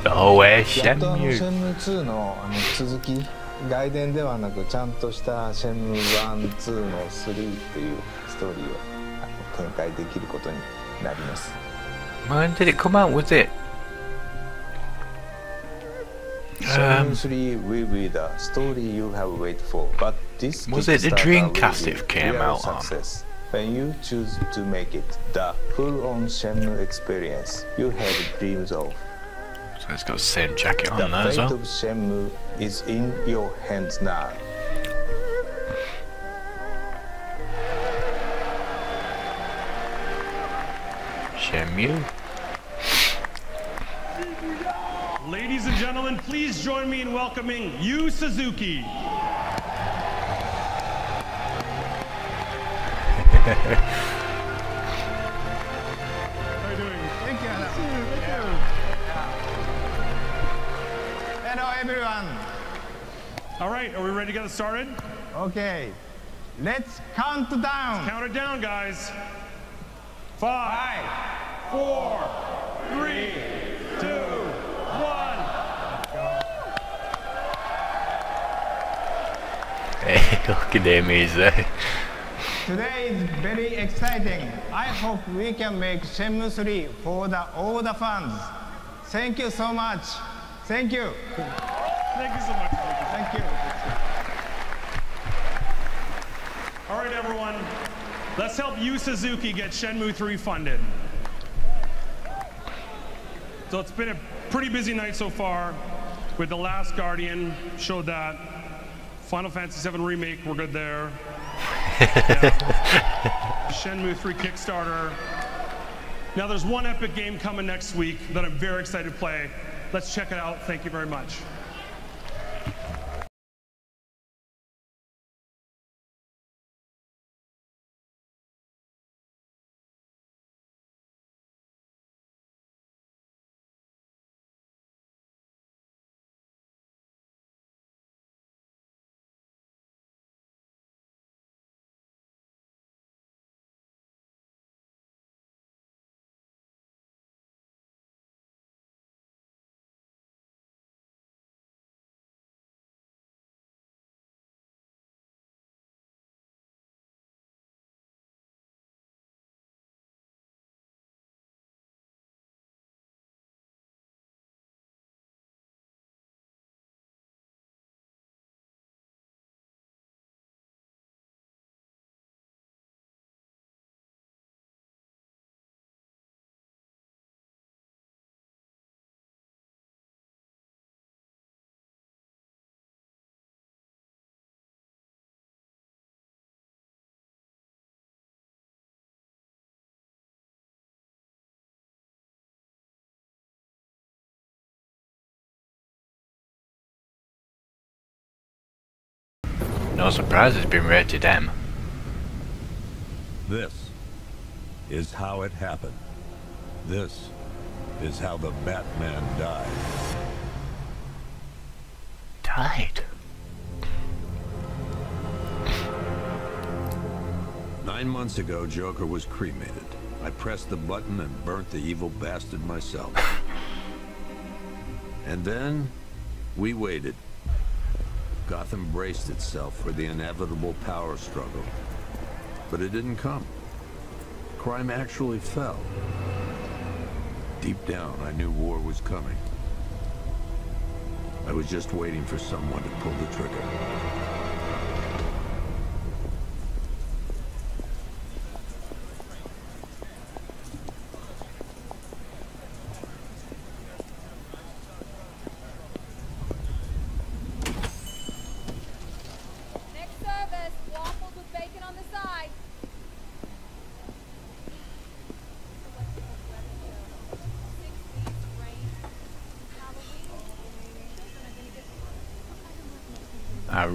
Oh, eh, やっとあの Shenmue. シェンムー2のあの続き外伝ではなくちゃんとしたシェンムー1、2の3っていうストーリーを展開できることになります When did it come out? Was it? Um, Shenmue 3 will be the story you have waited for, but this Was it the Kickstarter will Dreamcast be it came real out on? success. When you choose to make it the full-on Shenmue experience you have dreams of. so it's got the same jacket The on there as fate well. of Shenmue is in your hands now. Shenmue. Ladies and gentlemen, please join me in welcoming Yu Suzuki. How are you doing? Thank you. Thank you. Hello, everyone. All right, are we ready to get it started? Okay. Let's count down. Count it down, guys. Five, four, three, two, one. Hey, look at him, he's there. Today is very exciting. I hope we can make Shenmue 3 for the, all the fans. Thank you so much. Thank you. Thank you so much. Thank you. All right, everyone. Let's help Yu Suzuki get Shenmue 3 funded. So it's been a pretty busy night so far with The Last Guardian, showed that. Final Fantasy VII Remake, we're good there. Yeah. Shenmue 3 Kickstarter. Now there's one epic game coming next week that I'm very excited to play. Let's check it out. Thank you very much. No surprise it's been rated M. This is how it happened. This is how the Batman died. Died? Nine months ago, Joker was cremated. I pressed the button and burnt the evil bastard myself. and then, we waited. Gotham braced itself for the inevitable power struggle. But it didn't come. Crime actually fell. Deep down, I knew war was coming. I was just waiting for someone to pull the trigger.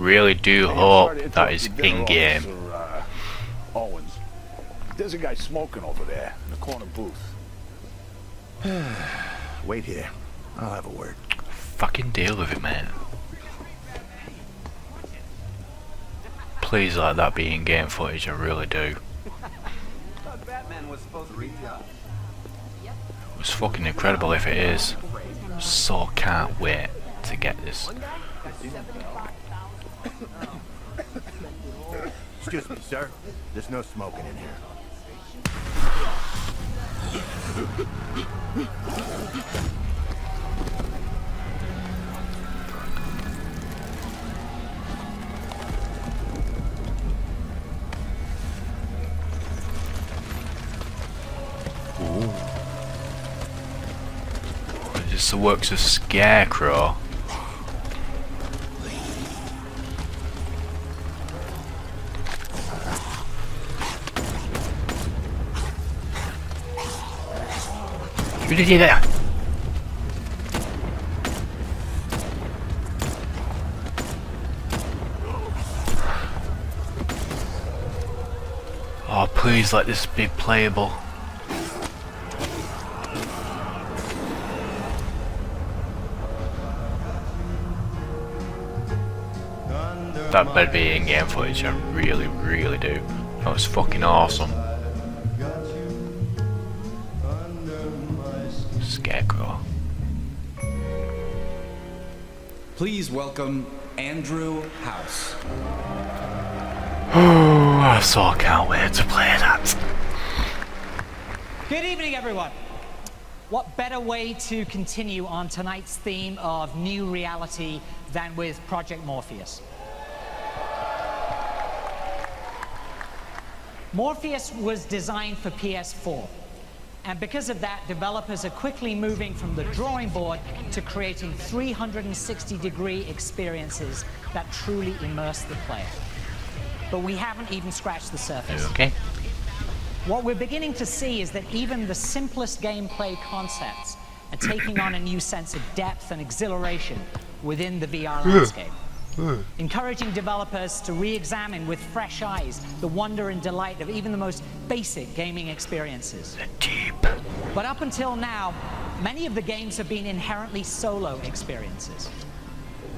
Really do hope that is in game. Uh, Owens. There's a guy smoking over there in the corner booth. Wait here. I'll have a word. Fucking deal with it, man. Please let that be in game footage, I really do. Batman was supposed to reach out. It's fucking incredible if it is. So can't wait to get this. Excuse me, sir. There's no smoking in here. Ooh. This the works of Scarecrow. Oh, please let this be playable. That better be in-game footage, I really, really do. That was fucking awesome. Please welcome Andrew House. Oh, I so can't wait to play that. Good evening, everyone. What better way to continue on tonight's theme of new reality than with Project Morpheus? Morpheus was designed for PS4. And because of that, developers are quickly moving from the drawing board to creating 360 degree experiences that truly immerse the player. But we haven't even scratched the surface. Okay. What we're beginning to see is that even the simplest gameplay concepts are taking on a new sense of depth and exhilaration within the VR landscape. Hmm. Encouraging developers to re-examine with fresh eyes the wonder and delight of even the most basic gaming experiences. Deep. But up until now, many of the games have been inherently solo experiences.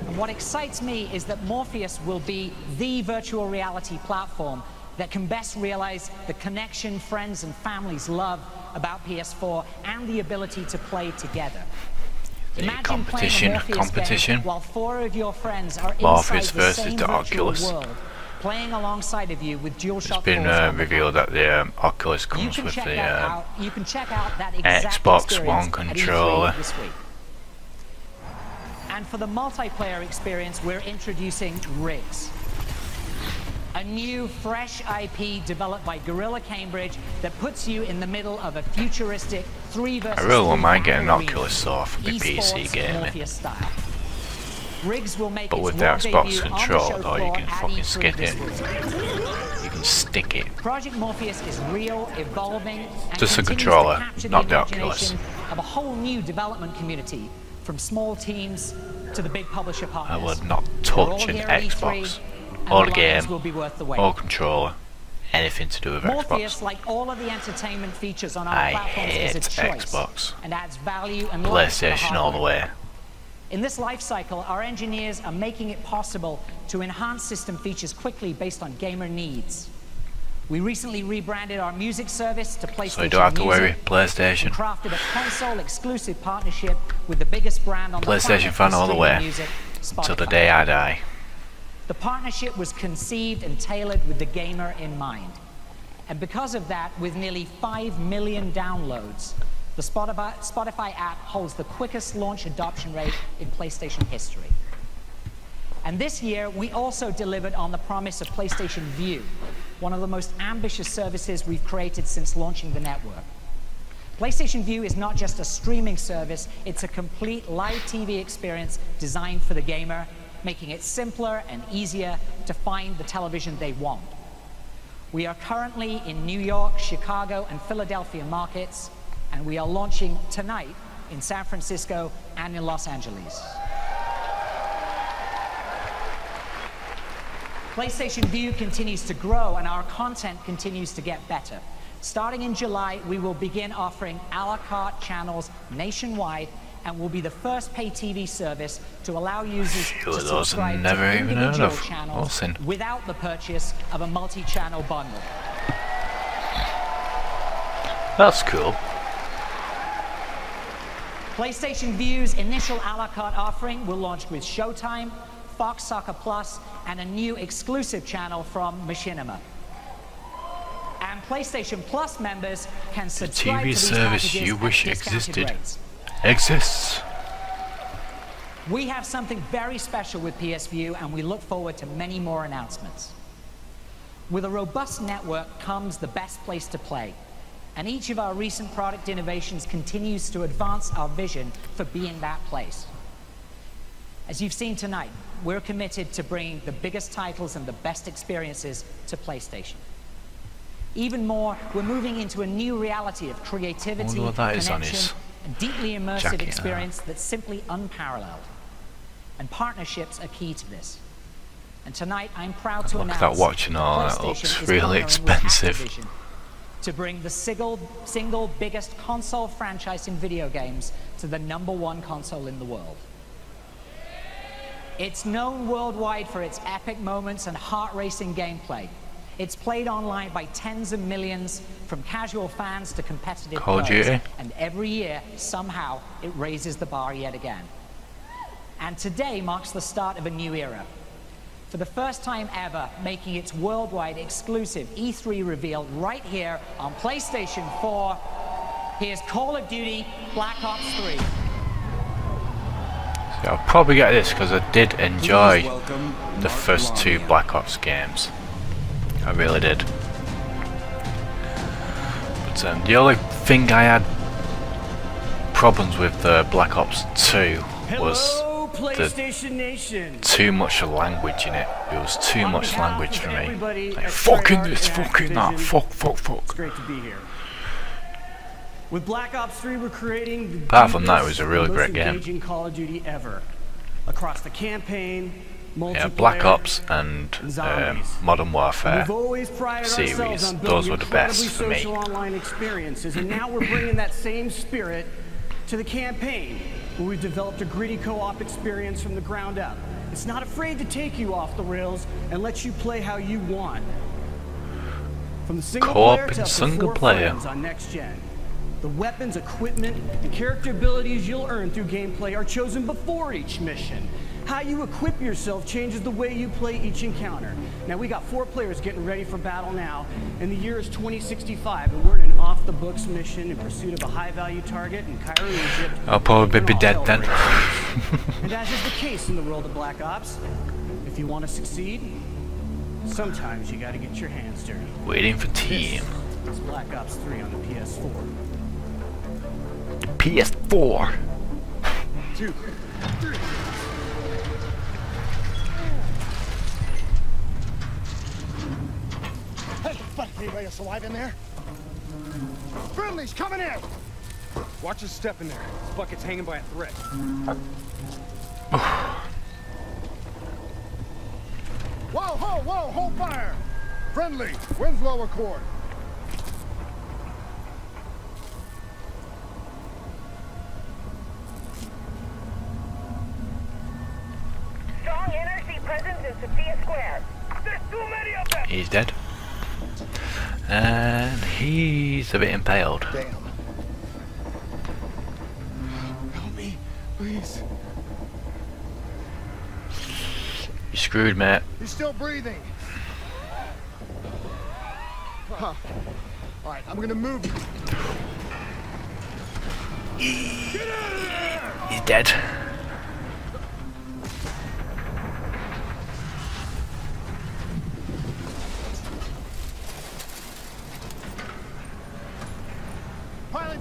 And what excites me is that Morpheus will be the virtual reality platform that can best realize the connection friends and families love about PS4 and the ability to play together. The competition, competition. while four of your friends are Morpheus inside the versus the Oculus. world, playing alongside of you with DualShock It's been uh, revealed that the um, Oculus comes with the um, out. You can check out that exact Xbox One controller. And for the multiplayer experience, we're introducing Rigs. A new, fresh IP developed by Guerrilla Cambridge that puts you in the middle of a futuristic three versus I really three mind getting Oculus for my PC gaming. Style. RIGS will make But with the Xbox the controller, though, you can fucking E3 skip it. You can stick it. Project Morpheus is real, evolving, and Just a controller, not the the Oculus. of a whole new development community, from small teams to the big publisher partners. I would not touch an Xbox. E3, and or game, will be worth the wait. or controller, anything to do with Morpheus, Xbox. like all of the entertainment features on our I platforms, is a hate choice Xbox. and adds value and PlayStation all the way. In this life cycle, our engineers are making it possible to enhance system features quickly based on gamer needs. We recently rebranded our music service to PlayStation So you don't have to Music worry, PlayStation. crafted a console-exclusive partnership with the biggest brand on the PlayStation planet fan all the way. music, Till the day I die. The partnership was conceived and tailored with the gamer in mind. And because of that, with nearly 5 million downloads, the Spotify, app holds the quickest launch adoption rate in PlayStation history. And this year, we also delivered on the promise of PlayStation Vue, one of the most ambitious services we've created since launching the network. PlayStation Vue is not just a streaming service, it's a complete live TV experience designed for the gamer, making it simpler and easier to find the television they want. We are currently in New York, Chicago, and Philadelphia markets, and we are launching tonight in San Francisco and in Los Angeles. PlayStation Vue continues to grow and our content continues to get better. Starting in July, we will begin offering a la carte channels nationwide and will be the first pay TV service to allow users to subscribe never to even heard individual of. channels Awesome. without the purchase of a multi-channel bundle. That's cool. PlayStation Vue's initial a la carte offering will launch with Showtime, Fox Soccer Plus, and a new exclusive channel from Machinima. And PlayStation Plus members can The subscribe to TV these service you wish existed rates. Exists. We have something very special with PS Vue, and we look forward to many more announcements. With a robust network comes the best place to play, and each of our recent product innovations continues to advance our vision for being that place. As you've seen tonight, we're committed to bringing the biggest titles and the best experiences to PlayStation. Even more, we're moving into a new reality of creativity, Wonder what that is on connection, and deeply immersive experience that's simply unparalleled. And partnerships are key to this. And tonight, I'm proud to Look announce that watch and all, that looks really expensive. To bring the single, single biggest console franchise in video games to the number one console in the world. It's known worldwide for its epic moments and heart-racing gameplay. It's played online by tens of millions, from casual fans to competitive Call players. Duty. And every year, somehow, it raises the bar yet again. And today marks the start of a new era. For the first time ever, making its worldwide exclusive E3 reveal right here on PlayStation 4. Here's Call of Duty Black Ops 3. So I'll probably get this because I did enjoy the first two Black Ops games. I really did. But um, the only thing I had problems with uh, Black Ops 2 was the too much language in it. It was too much language for me. Like, fucking this, fucking that, fuck, fuck, fuck. It's great to be here. With Black Ops 3, we're creating the Apart from that, it was a really great game. Call of Duty ever. Across the campaign, Yeah, Black Ops and um. Modern Warfare We've always prided ourselves series. Those were the best for me. social online experiences, and now we're bringing that same spirit to the campaign, where we've developed a gritty co-op experience from the ground up. It's not afraid to take you off the rails and let you play how you want. From the single Co-op player to single player. on next gen. The weapons, equipment, and character abilities you'll earn through gameplay are chosen before each mission. How you equip yourself changes the way you play each encounter. Now, we got four players getting ready for battle now, and the year is 2065, and we're in an off-the-books mission in pursuit of a high-value target in Cairo, Egypt. Oh, I'll probably be dead then. and as is the case in the world of Black Ops, if you want to succeed, sometimes you got to get your hands dirty. Waiting for team. It's Black Ops 3 on the PS4. PS4. Two, three. Fuck, anybody else alive in there? Friendly's coming in! Watch his step in there. This bucket's hanging by a thread. Whoa, Whoa, whoa, hold fire! Friendly, Winslow Accord. Strong NRC presence in Sophia Square. There's too many of them! He's dead. And he's a bit impaled. Damn. Help me, please. You're screwed, mate. He's still breathing. Huh. All right, I'm gonna move you. He's dead.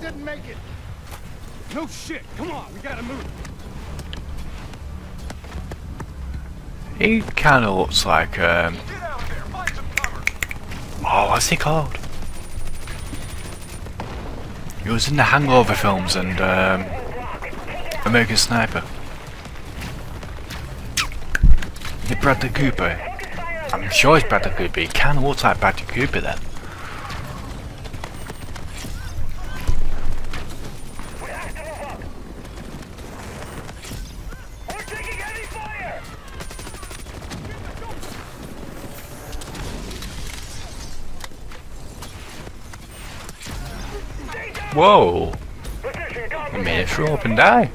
Didn't make it. No shit. Come on, we gotta move. He kind of looks like, um... Oh, what's he called? He was in the Hangover films and, um... American Sniper. Is it Bradley Cooper? I'm sure it's Bradley Cooper. He kind of looks like Bradley Cooper then. Whoa! You made it through up and die.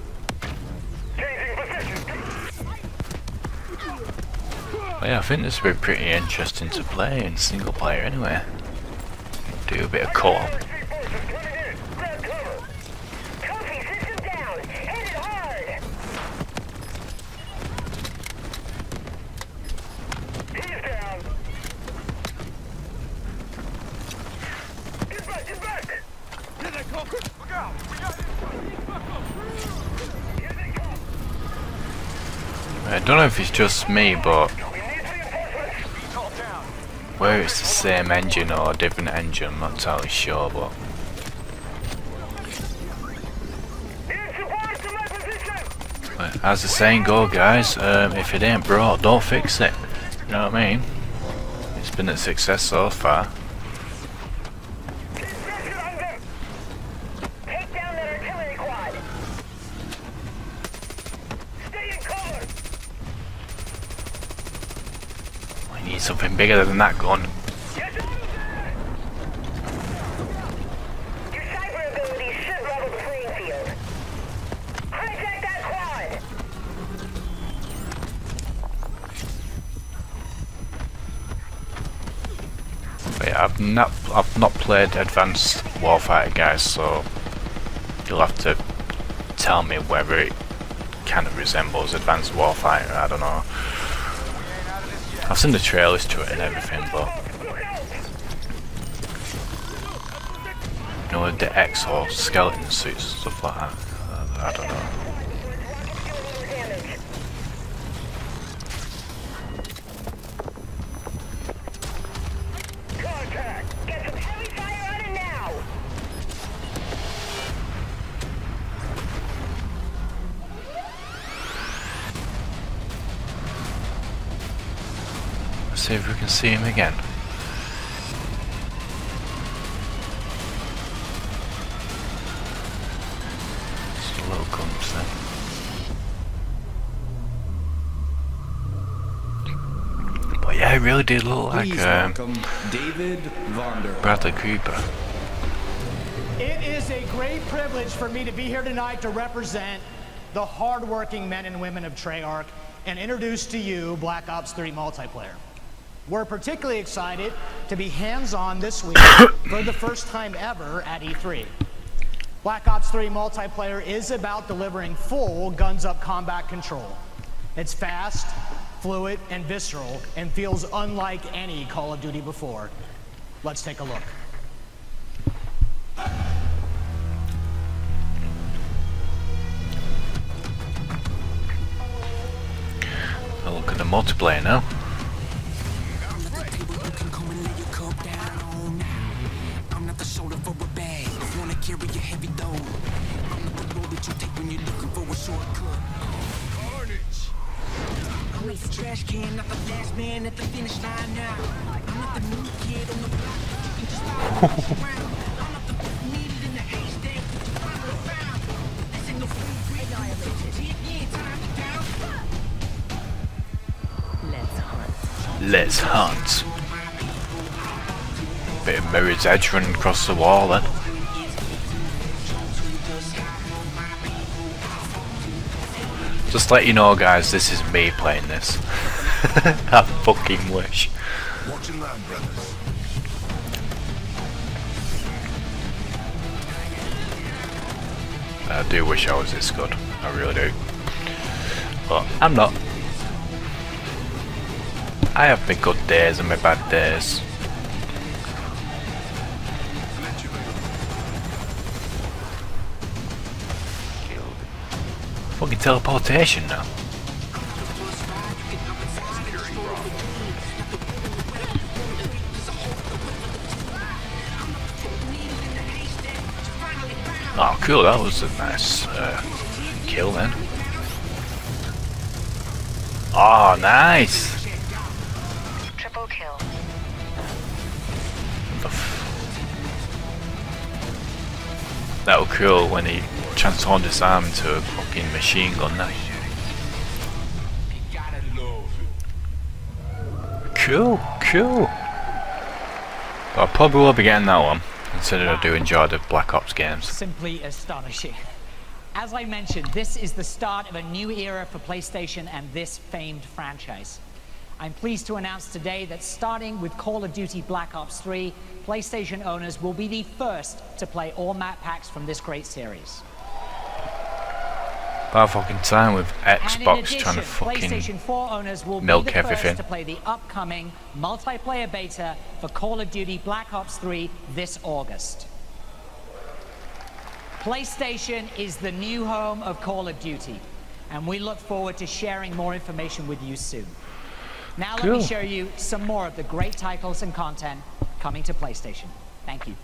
Well, yeah, I think this would be pretty interesting to play in single player anyway. Do a bit of co-op. I don't know if it's just me, but whether it's the same engine or a different engine, I'm not entirely sure, but as the saying go, guys, um, if it ain't broke, don't fix it. You know what I mean? It's been a success so far. I need something bigger than that gun. But yeah, I've not I've not played Advanced Warfighter guys, so you'll have to tell me whether it kind of resembles Advanced Warfighter, I don't know. I've seen the trailers to it and everything, but you know, the exo skeleton suits stuff like that. I don't know. See if we can see him again. Just a little glimpse there. But yeah, it really did look like Please um, welcome David Vonder. Bradley Cooper. It is a great privilege for me to be here tonight to represent the hardworking men and women of Treyarch and introduce to you Black Ops 3 multiplayer. We're particularly excited to be hands-on this week for the first time ever at E3. Black Ops 3 multiplayer is about delivering full guns-up combat control. It's fast, fluid, and visceral, and feels unlike any Call of Duty before. Let's take a look. Look at the multiplayer now. A shortcut. Carnage. I'm not the trash can, not the last man at the finish line now. I'm not the new kid on the block. You can just follow me around. I'm not the needed in the haystack. you finally found. This ain't no free break. You ain't time to count. Let's hunt. Let's hunt. Bit of Mirror's Edge running across the wall then. Just let you know guys, this is me playing this. I fucking wish. Brothers. I do wish I was this good. I really do. But I'm not. I have my good days and my bad days. Fucking teleportation now. Oh, cool. That was a nice uh, kill then. Oh, nice. Triple kill. That was cool when he transformed his arm into a fucking machine gun. Now. Cool, cool. But I probably will be getting that one, considering I do enjoy the Black Ops games. Simply astonishing. As I mentioned, this is the start of a new era for PlayStation and this famed franchise. I'm pleased to announce today that starting with Call of Duty Black Ops 3, PlayStation owners will be the first to play all map packs from this great series. About fucking time with Xbox addition, trying to fucking PlayStation 4 owners will milk be the everything. first to play the upcoming multiplayer beta for Call of Duty Black Ops 3 this August. PlayStation is the new home of Call of Duty, and we look forward to sharing more information with you soon. Now let me show you some more of the great titles and content coming to PlayStation. Thank you.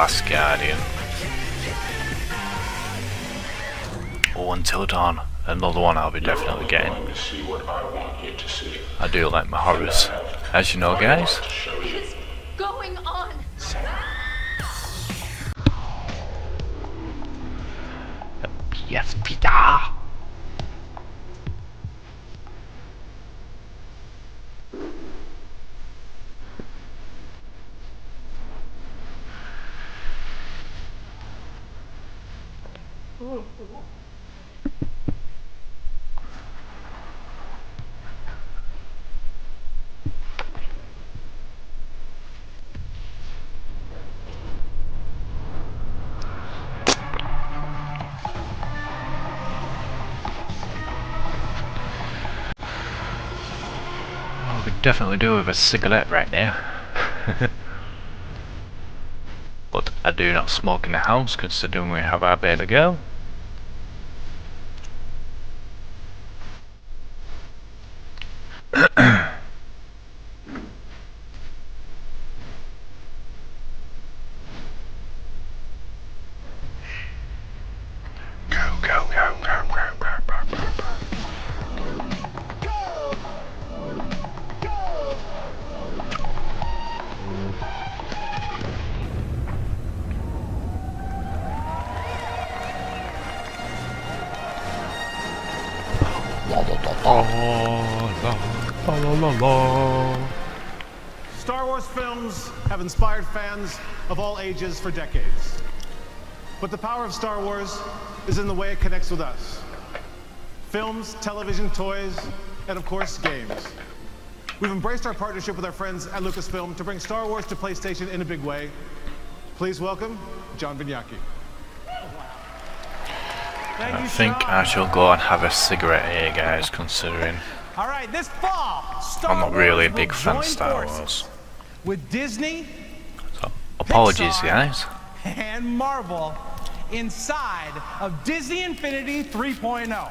Last Guardian. Oh, Until Dawn. Another one I'll be definitely getting. I do like my horrors. As you know, guys. What is going on? Yes, Peter! definitely do with a cigarette right now. but I do not smoke in the house considering we have our bed to go. Fans of all ages for decades. But the power of Star Wars is in the way it connects with us. Films, television, toys, and of course, games. We've embraced our partnership with our friends at Lucasfilm to bring Star Wars to PlayStation in a big way. Please welcome John Vignocchi. I think I shall go and have a cigarette here, guys, considering All right, this fall, Star I'm not really a big fan of Star Wars. With Disney Apologies, Pixar guys. and Marvel inside of Disney Infinity 3.0.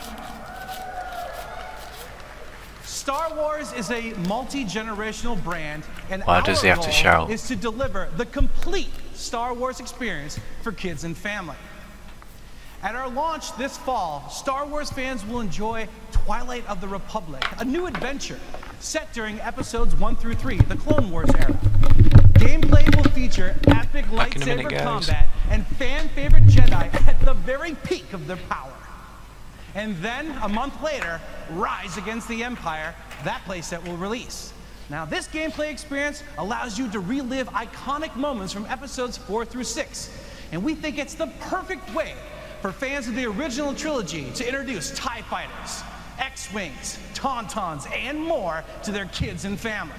Star Wars is a multi-generational brand, and Why our does he have to goal shout? is to deliver the complete Star Wars experience for kids and family. At our launch this fall, Star Wars fans will enjoy Twilight of the Republic, a new adventure set during episodes 1 through 3, the Clone Wars era. Gameplay will feature epic Back in a lightsaber combat and fan favorite Jedi at the very peak of their power. And then, a month later, Rise Against the Empire, that playset will release. Now, this gameplay experience allows you to relive iconic moments from episodes 4 through 6. And we think it's the perfect way for fans of the original trilogy to introduce TIE fighters, X Wings, Tauntauns, and more to their kids and family.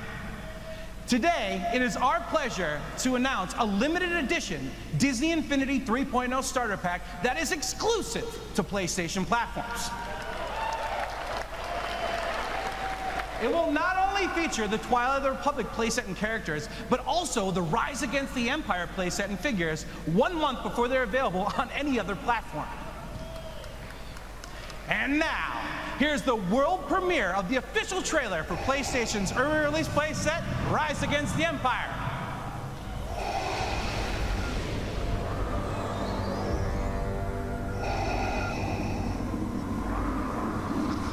Today, it is our pleasure to announce a limited edition Disney Infinity 3.0 starter pack that is exclusive to PlayStation platforms. It will not only feature the Twilight of the Republic playset and characters, but also the Rise Against the Empire playset and figures one month before they're available on any other platform. And now, here's the world premiere of the official trailer for PlayStation's early release playset, Rise Against the Empire.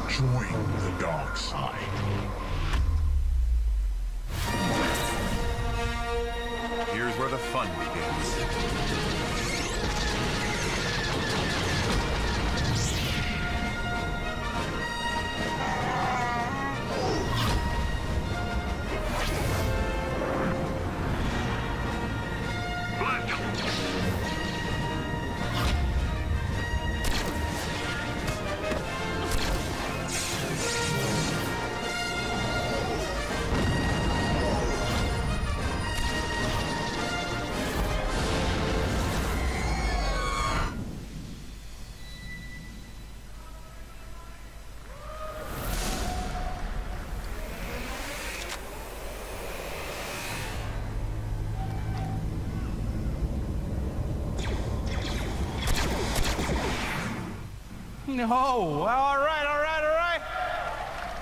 Join the dark side. Here's where the fun begins. No. Oh, all right, all right, all right.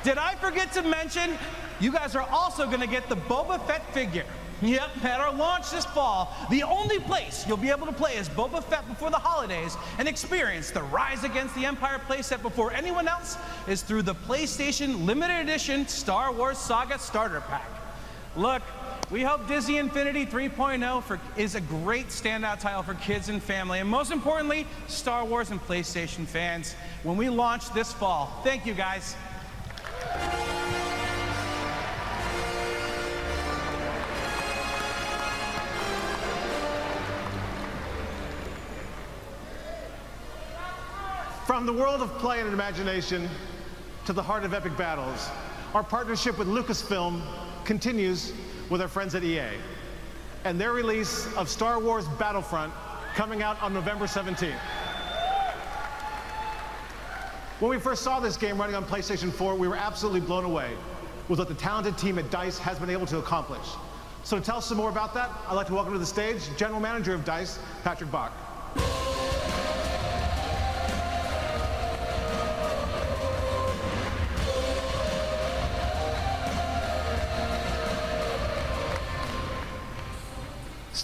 Did I forget to mention you guys are also going to get the Boba Fett figure? Yep, at our launch this fall, the only place you'll be able to play as Boba Fett before the holidays and experience the Rise Against the Empire playset before anyone else is through the PlayStation Limited Edition Star Wars Saga Starter Pack. Look, we hope Disney Infinity 3.0 for, is a great standout title for kids and family, and most importantly, Star Wars and PlayStation fans when we launch this fall. Thank you, guys. From the world of play and imagination to the heart of epic battles, our partnership with Lucasfilm continues with our friends at EA and their release of Star Wars Battlefront coming out on November 17th. When we first saw this game running on PlayStation 4, we were absolutely blown away with what the talented team at DICE has been able to accomplish. So to tell us some more about that, I'd like to welcome to the stage General Manager of DICE, Patrick Bach.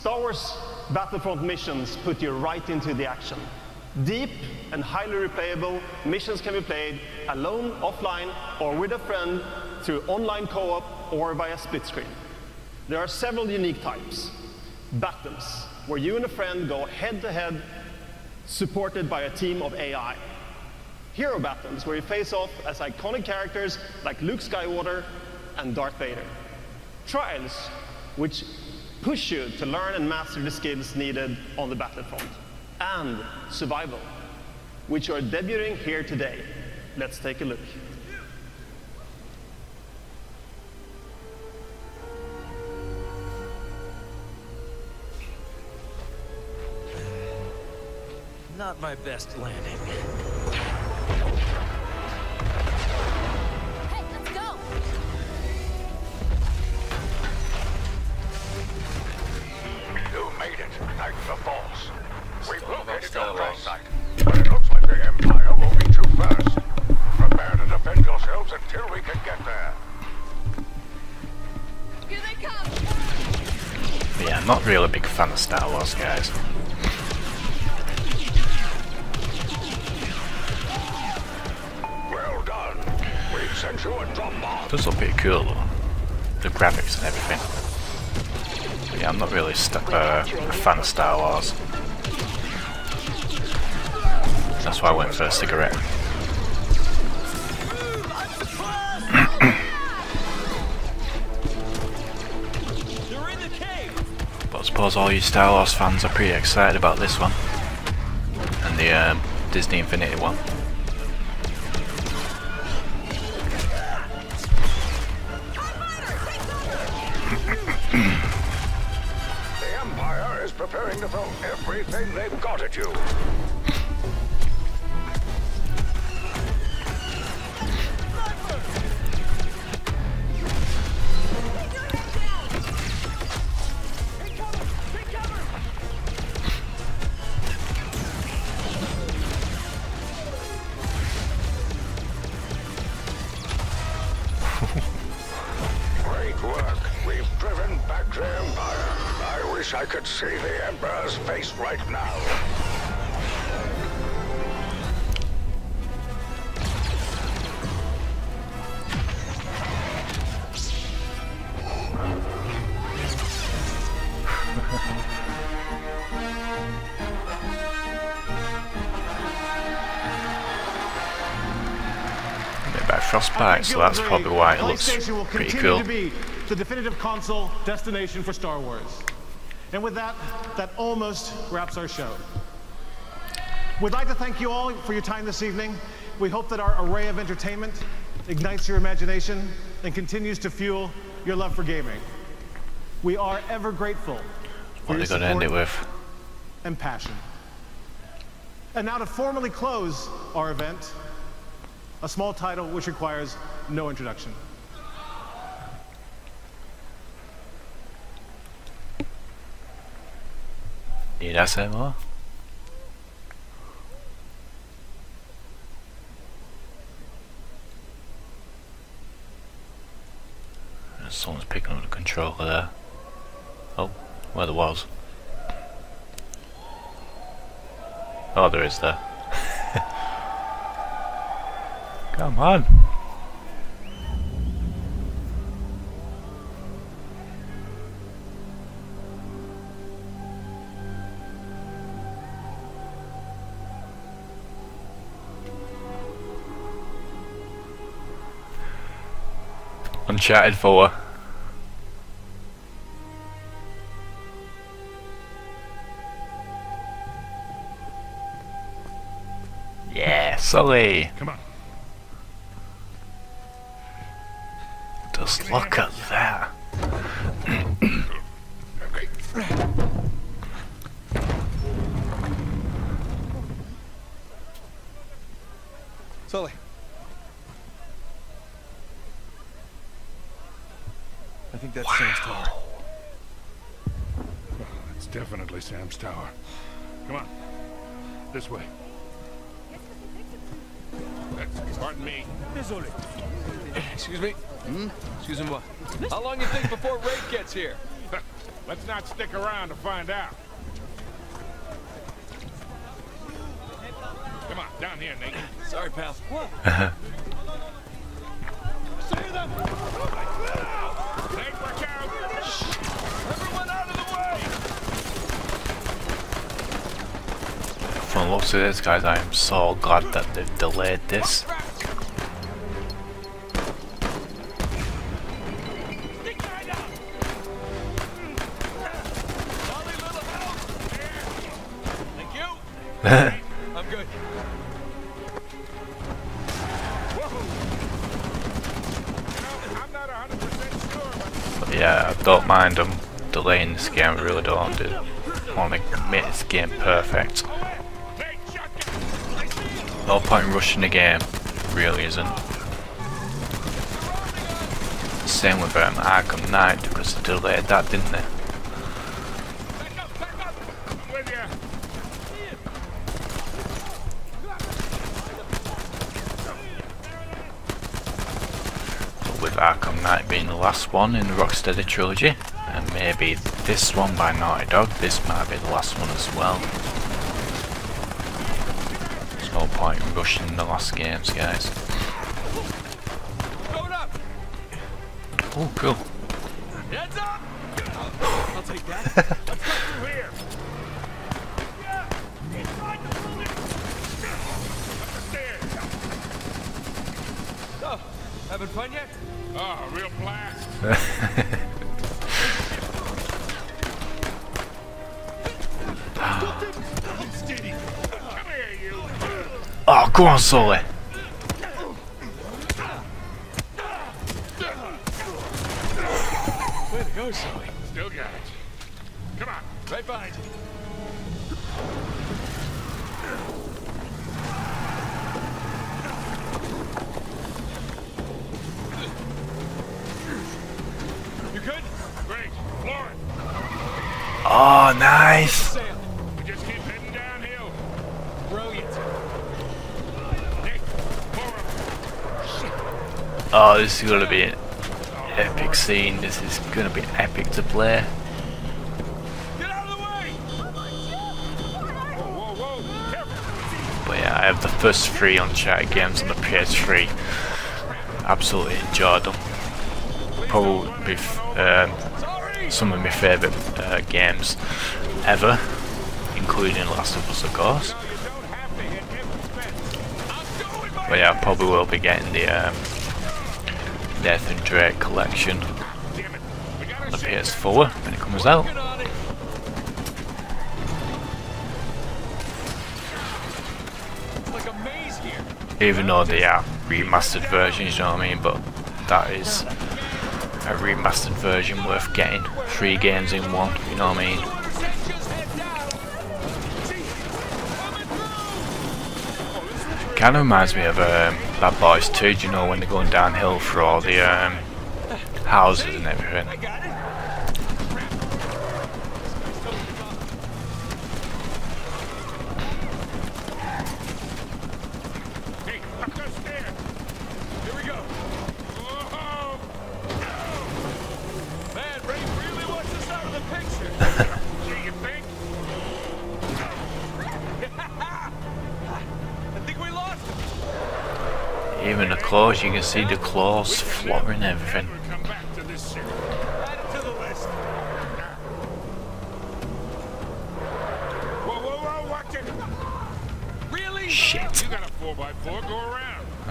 Star Wars Battlefront missions put you right into the action. Deep and highly replayable missions can be played alone, offline, or with a friend through online co-op or via split screen. There are several unique types. Battles, where you and a friend go head-to-head, supported by a team of AI. Hero battles, where you face off as iconic characters like Luke Skywalker, and Darth Vader. Trials, which push you to learn and master the skills needed on the battlefront. And Survival, which are debuting here today. Let's take a look. Not my best landing. Made it. Thank the Force. We've located your crash site, but it looks like the Empire will meet you first. Prepare to defend yourselves until we can get there. Here they come! Yeah, I'm not really a big fan of Star Wars, guys. Well done. We've sent you a drop bomb. Does look pretty cool though. The graphics and everything. Yeah, I'm not really uh, a fan of Star Wars. That's why I went for a cigarette. but I suppose all you Star Wars fans are pretty excited about this one. And the uh, Disney Infinity one. So that's probably why it looks PlayStation will pretty continue cool. to be the definitive console destination for Star Wars. And with that, that almost wraps our show. We'd like to thank you all for your time this evening. We hope that our array of entertainment ignites your imagination and continues to fuel your love for gaming. We are ever grateful for What your they end it support with? and passion. And now to formally close our event, a small title which requires no introduction. Need more? Someone's picking up the controller there. Oh, where there was. Oh, there is there. Come on. Uncharted 4. Yeah, Sully. Come on. Just look at that. Sully. I think that's Sam's tower. It's definitely Sam's tower. Come on. This way. Pardon me. Excuse me? Hmm? Excuse me what? How long do you think before Rafe gets here? Let's not stick around to find out. Come on, down here, Nate. Sorry, pal. What? close to this, guys. I am so glad that they've delayed this. yeah, I don't mind them delaying this game, I really don't. I want to make this game perfect. No point in rushing the game, really isn't. Same with um, Arkham Knight because they delayed that, didn't they? with Arkham Knight being the last one in the Rocksteady trilogy, and maybe this one by Naughty Dog, this might be the last one as well. There's no point the last games, guys. Oh, cool. Go on, Sully. Way to go, Sully. Still got it. Come on. Right behind you. You good? Great. It. Oh, ah, nice. We just keep heading downhill. Brilliant. Nick, floor him. Oh, this is gonna be an epic scene. This is gonna be epic to play. But yeah, I have the first three Uncharted games on the PS3. Absolutely enjoyed them. Probably um, some of my favourite uh, games ever, including Last of Us, of course. But yeah, I probably will be getting the um, Nathan Drake collection on the PS4 when it comes out. Even though they are remastered versions, you know what I mean? But that is a remastered version worth getting. Three games in one, you know what I mean? Kind of reminds me of um, Bad Boys too, do you know, when they're going downhill for all the um, houses and everything. Hey, up those stairs. Here we go. Man, Rafe really wants us out of the picture. Gee, you think? I think we lost him. Even you can see the claws fluttering and everything. Shit. You got a 4x4, go around.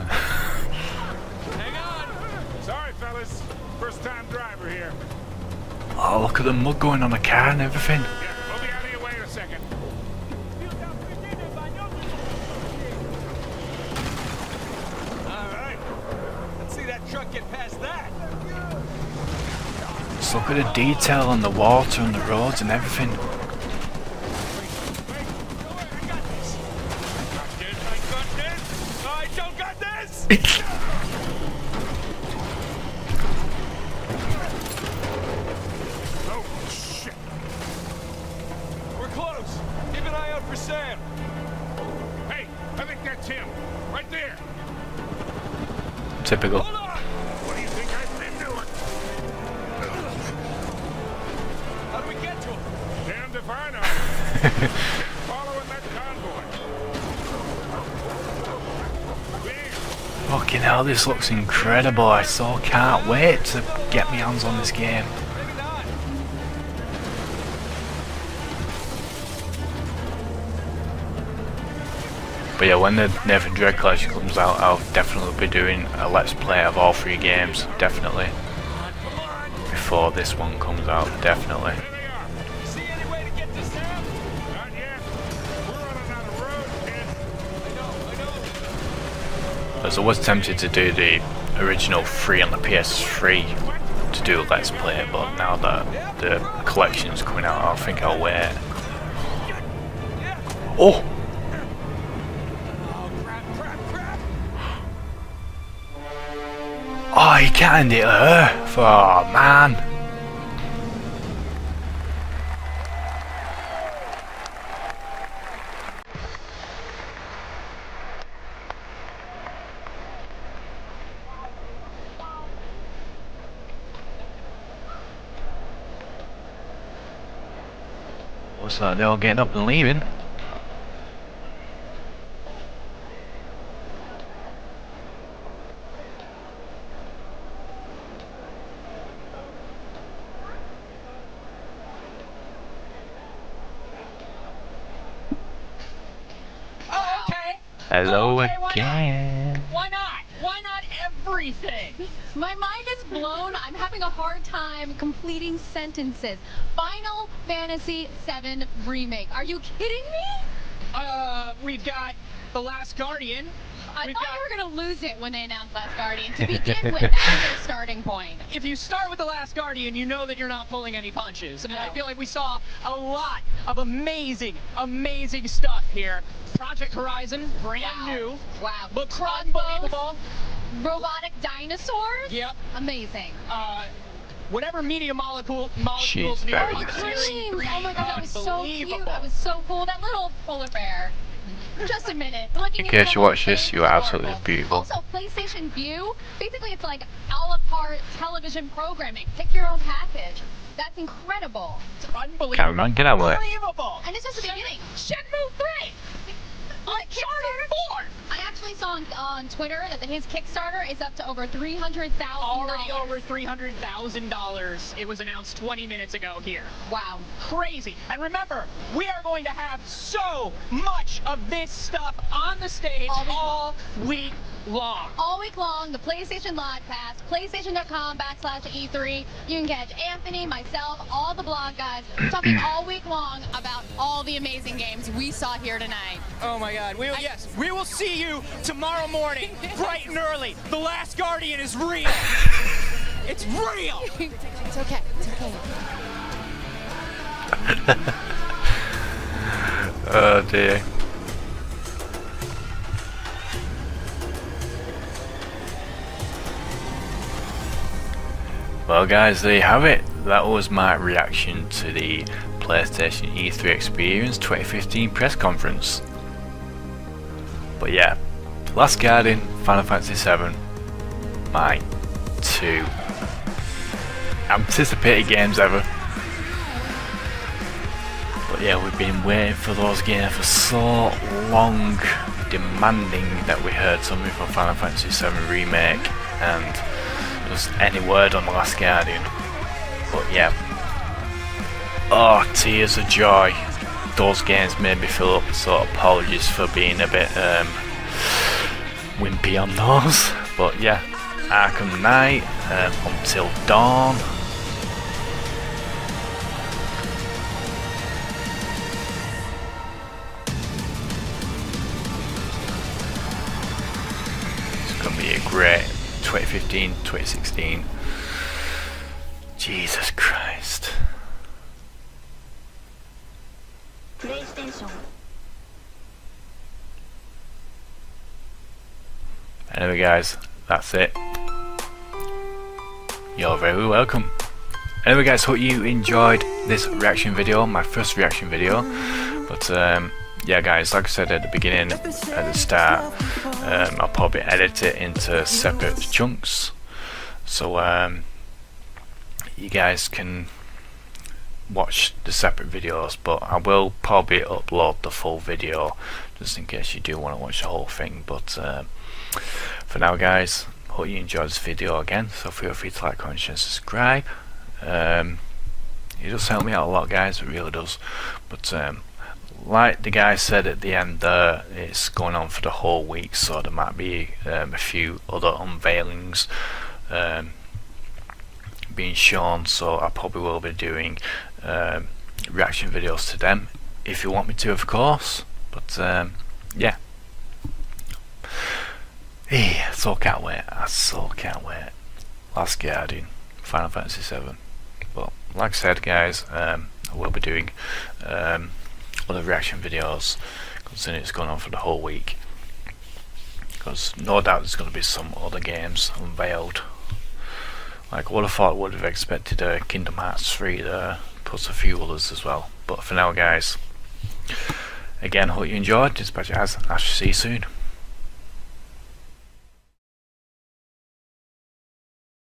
Hang on. Sorry, fellas. First time driver here. Oh, look at the mud going on the car and everything. Look at detail on the water and the roads and everything. Fucking hell, this looks incredible. I so can't wait to get my hands on this game. But yeah, when the Nathan Drake collection comes out, I'll definitely be doing a let's play of all three games. Definitely. Before this one comes out, definitely. I was tempted to do the original 3 on the PS3 to do a Let's Play, but now that the collection's coming out, I think I'll wait. Oh! Oh, he can't hit her! Oh, man! Uh, What's that? They're all getting up and leaving. Oh, okay. Hello Okay, again. Why not? Why not everything? My mind is blown. I'm having a hard time completing sentences. Final Fantasy VII Remake. Are you kidding me? Uh, we've got The Last Guardian. I We've thought got- you were going to lose it when they announced Last Guardian. To begin with, that's your starting point. If you start with The Last Guardian, you know that you're not pulling any punches. And I feel like we saw a lot of amazing, amazing stuff here. Project Horizon, brand new. Wow. Looks Crossbows, unbelievable. Robotic dinosaurs? Yep. Amazing. Uh, whatever media molecule molecules She's new very in the good. series Dreams. three, Oh my god, that was so cute. That was so cool. That little polar bear. Just a minute. Looking In case you watch this, you're absolutely beautiful. Also, PlayStation Vue. Basically, it's like a la carte television programming. Pick your own package. That's incredible. It's unbelievable. Cameraman, get out of the. Unbelievable. And it's just the beginning. Shenmue 3! Uncharted 4! I actually saw on, on Twitter that his Kickstarter is up to over three hundred thousand. Already over $300,000. It was announced 20 minutes ago here. Wow. Crazy. And remember, we are going to have so much of this stuff on the stage all week long. All week long, the PlayStation Live Pass, PlayStation.com backslash E3. You can catch Anthony, myself, all the blog guys talking all week long about all the amazing games we saw here tonight. Oh my god. We will, yes, we will see you tomorrow morning, bright and early. The Last Guardian is real. It's real. it's okay. It's okay. Oh dear. Well guys, there you have it. That was my reaction to the PlayStation E3 Experience 2015 press conference. But yeah, Last Guardian, Final Fantasy VII, my two anticipated games ever. But yeah, we've been waiting for those games for so long, demanding that we heard something from Final Fantasy VII Remake and just any word on The Last Guardian. But yeah, oh, tears of joy. Those games made me feel up, so apologies for being a bit um, wimpy on those. But yeah, Arkham Knight, um, Until Dawn, It's going to be a great 2015, 2016. Jesus Christ. Anyway, guys, that's it. You're very welcome. Anyway, guys, hope you enjoyed this reaction video, my first reaction video. But um, yeah, guys, like I said at the beginning, at the start, um, I'll probably edit it into separate chunks, so um, you guys can watch the separate videos. But I will probably upload the full video just in case you do want to watch the whole thing. But um, for now guys hope you enjoyed this video again so feel free to like comment and subscribe. Um, it does help me out a lot guys it really does. But um, like the guy said at the end there it's going on for the whole week so there might be um, a few other unveilings um, being shown so I probably will be doing um, reaction videos to them if you want me to of course. But um, yeah Yeah, so can't wait. I so can't wait. Last Guardian, Final Fantasy VII. But like I said, guys, um, I will be doing um, other reaction videos considering it's going on for the whole week. Because no doubt there's going to be some other games unveiled. Like I thought, would have expected uh, Kingdom Hearts 3 there, plus a few others as well. But for now, guys, again, hope you enjoyed. Dispatch as. I shall see you soon.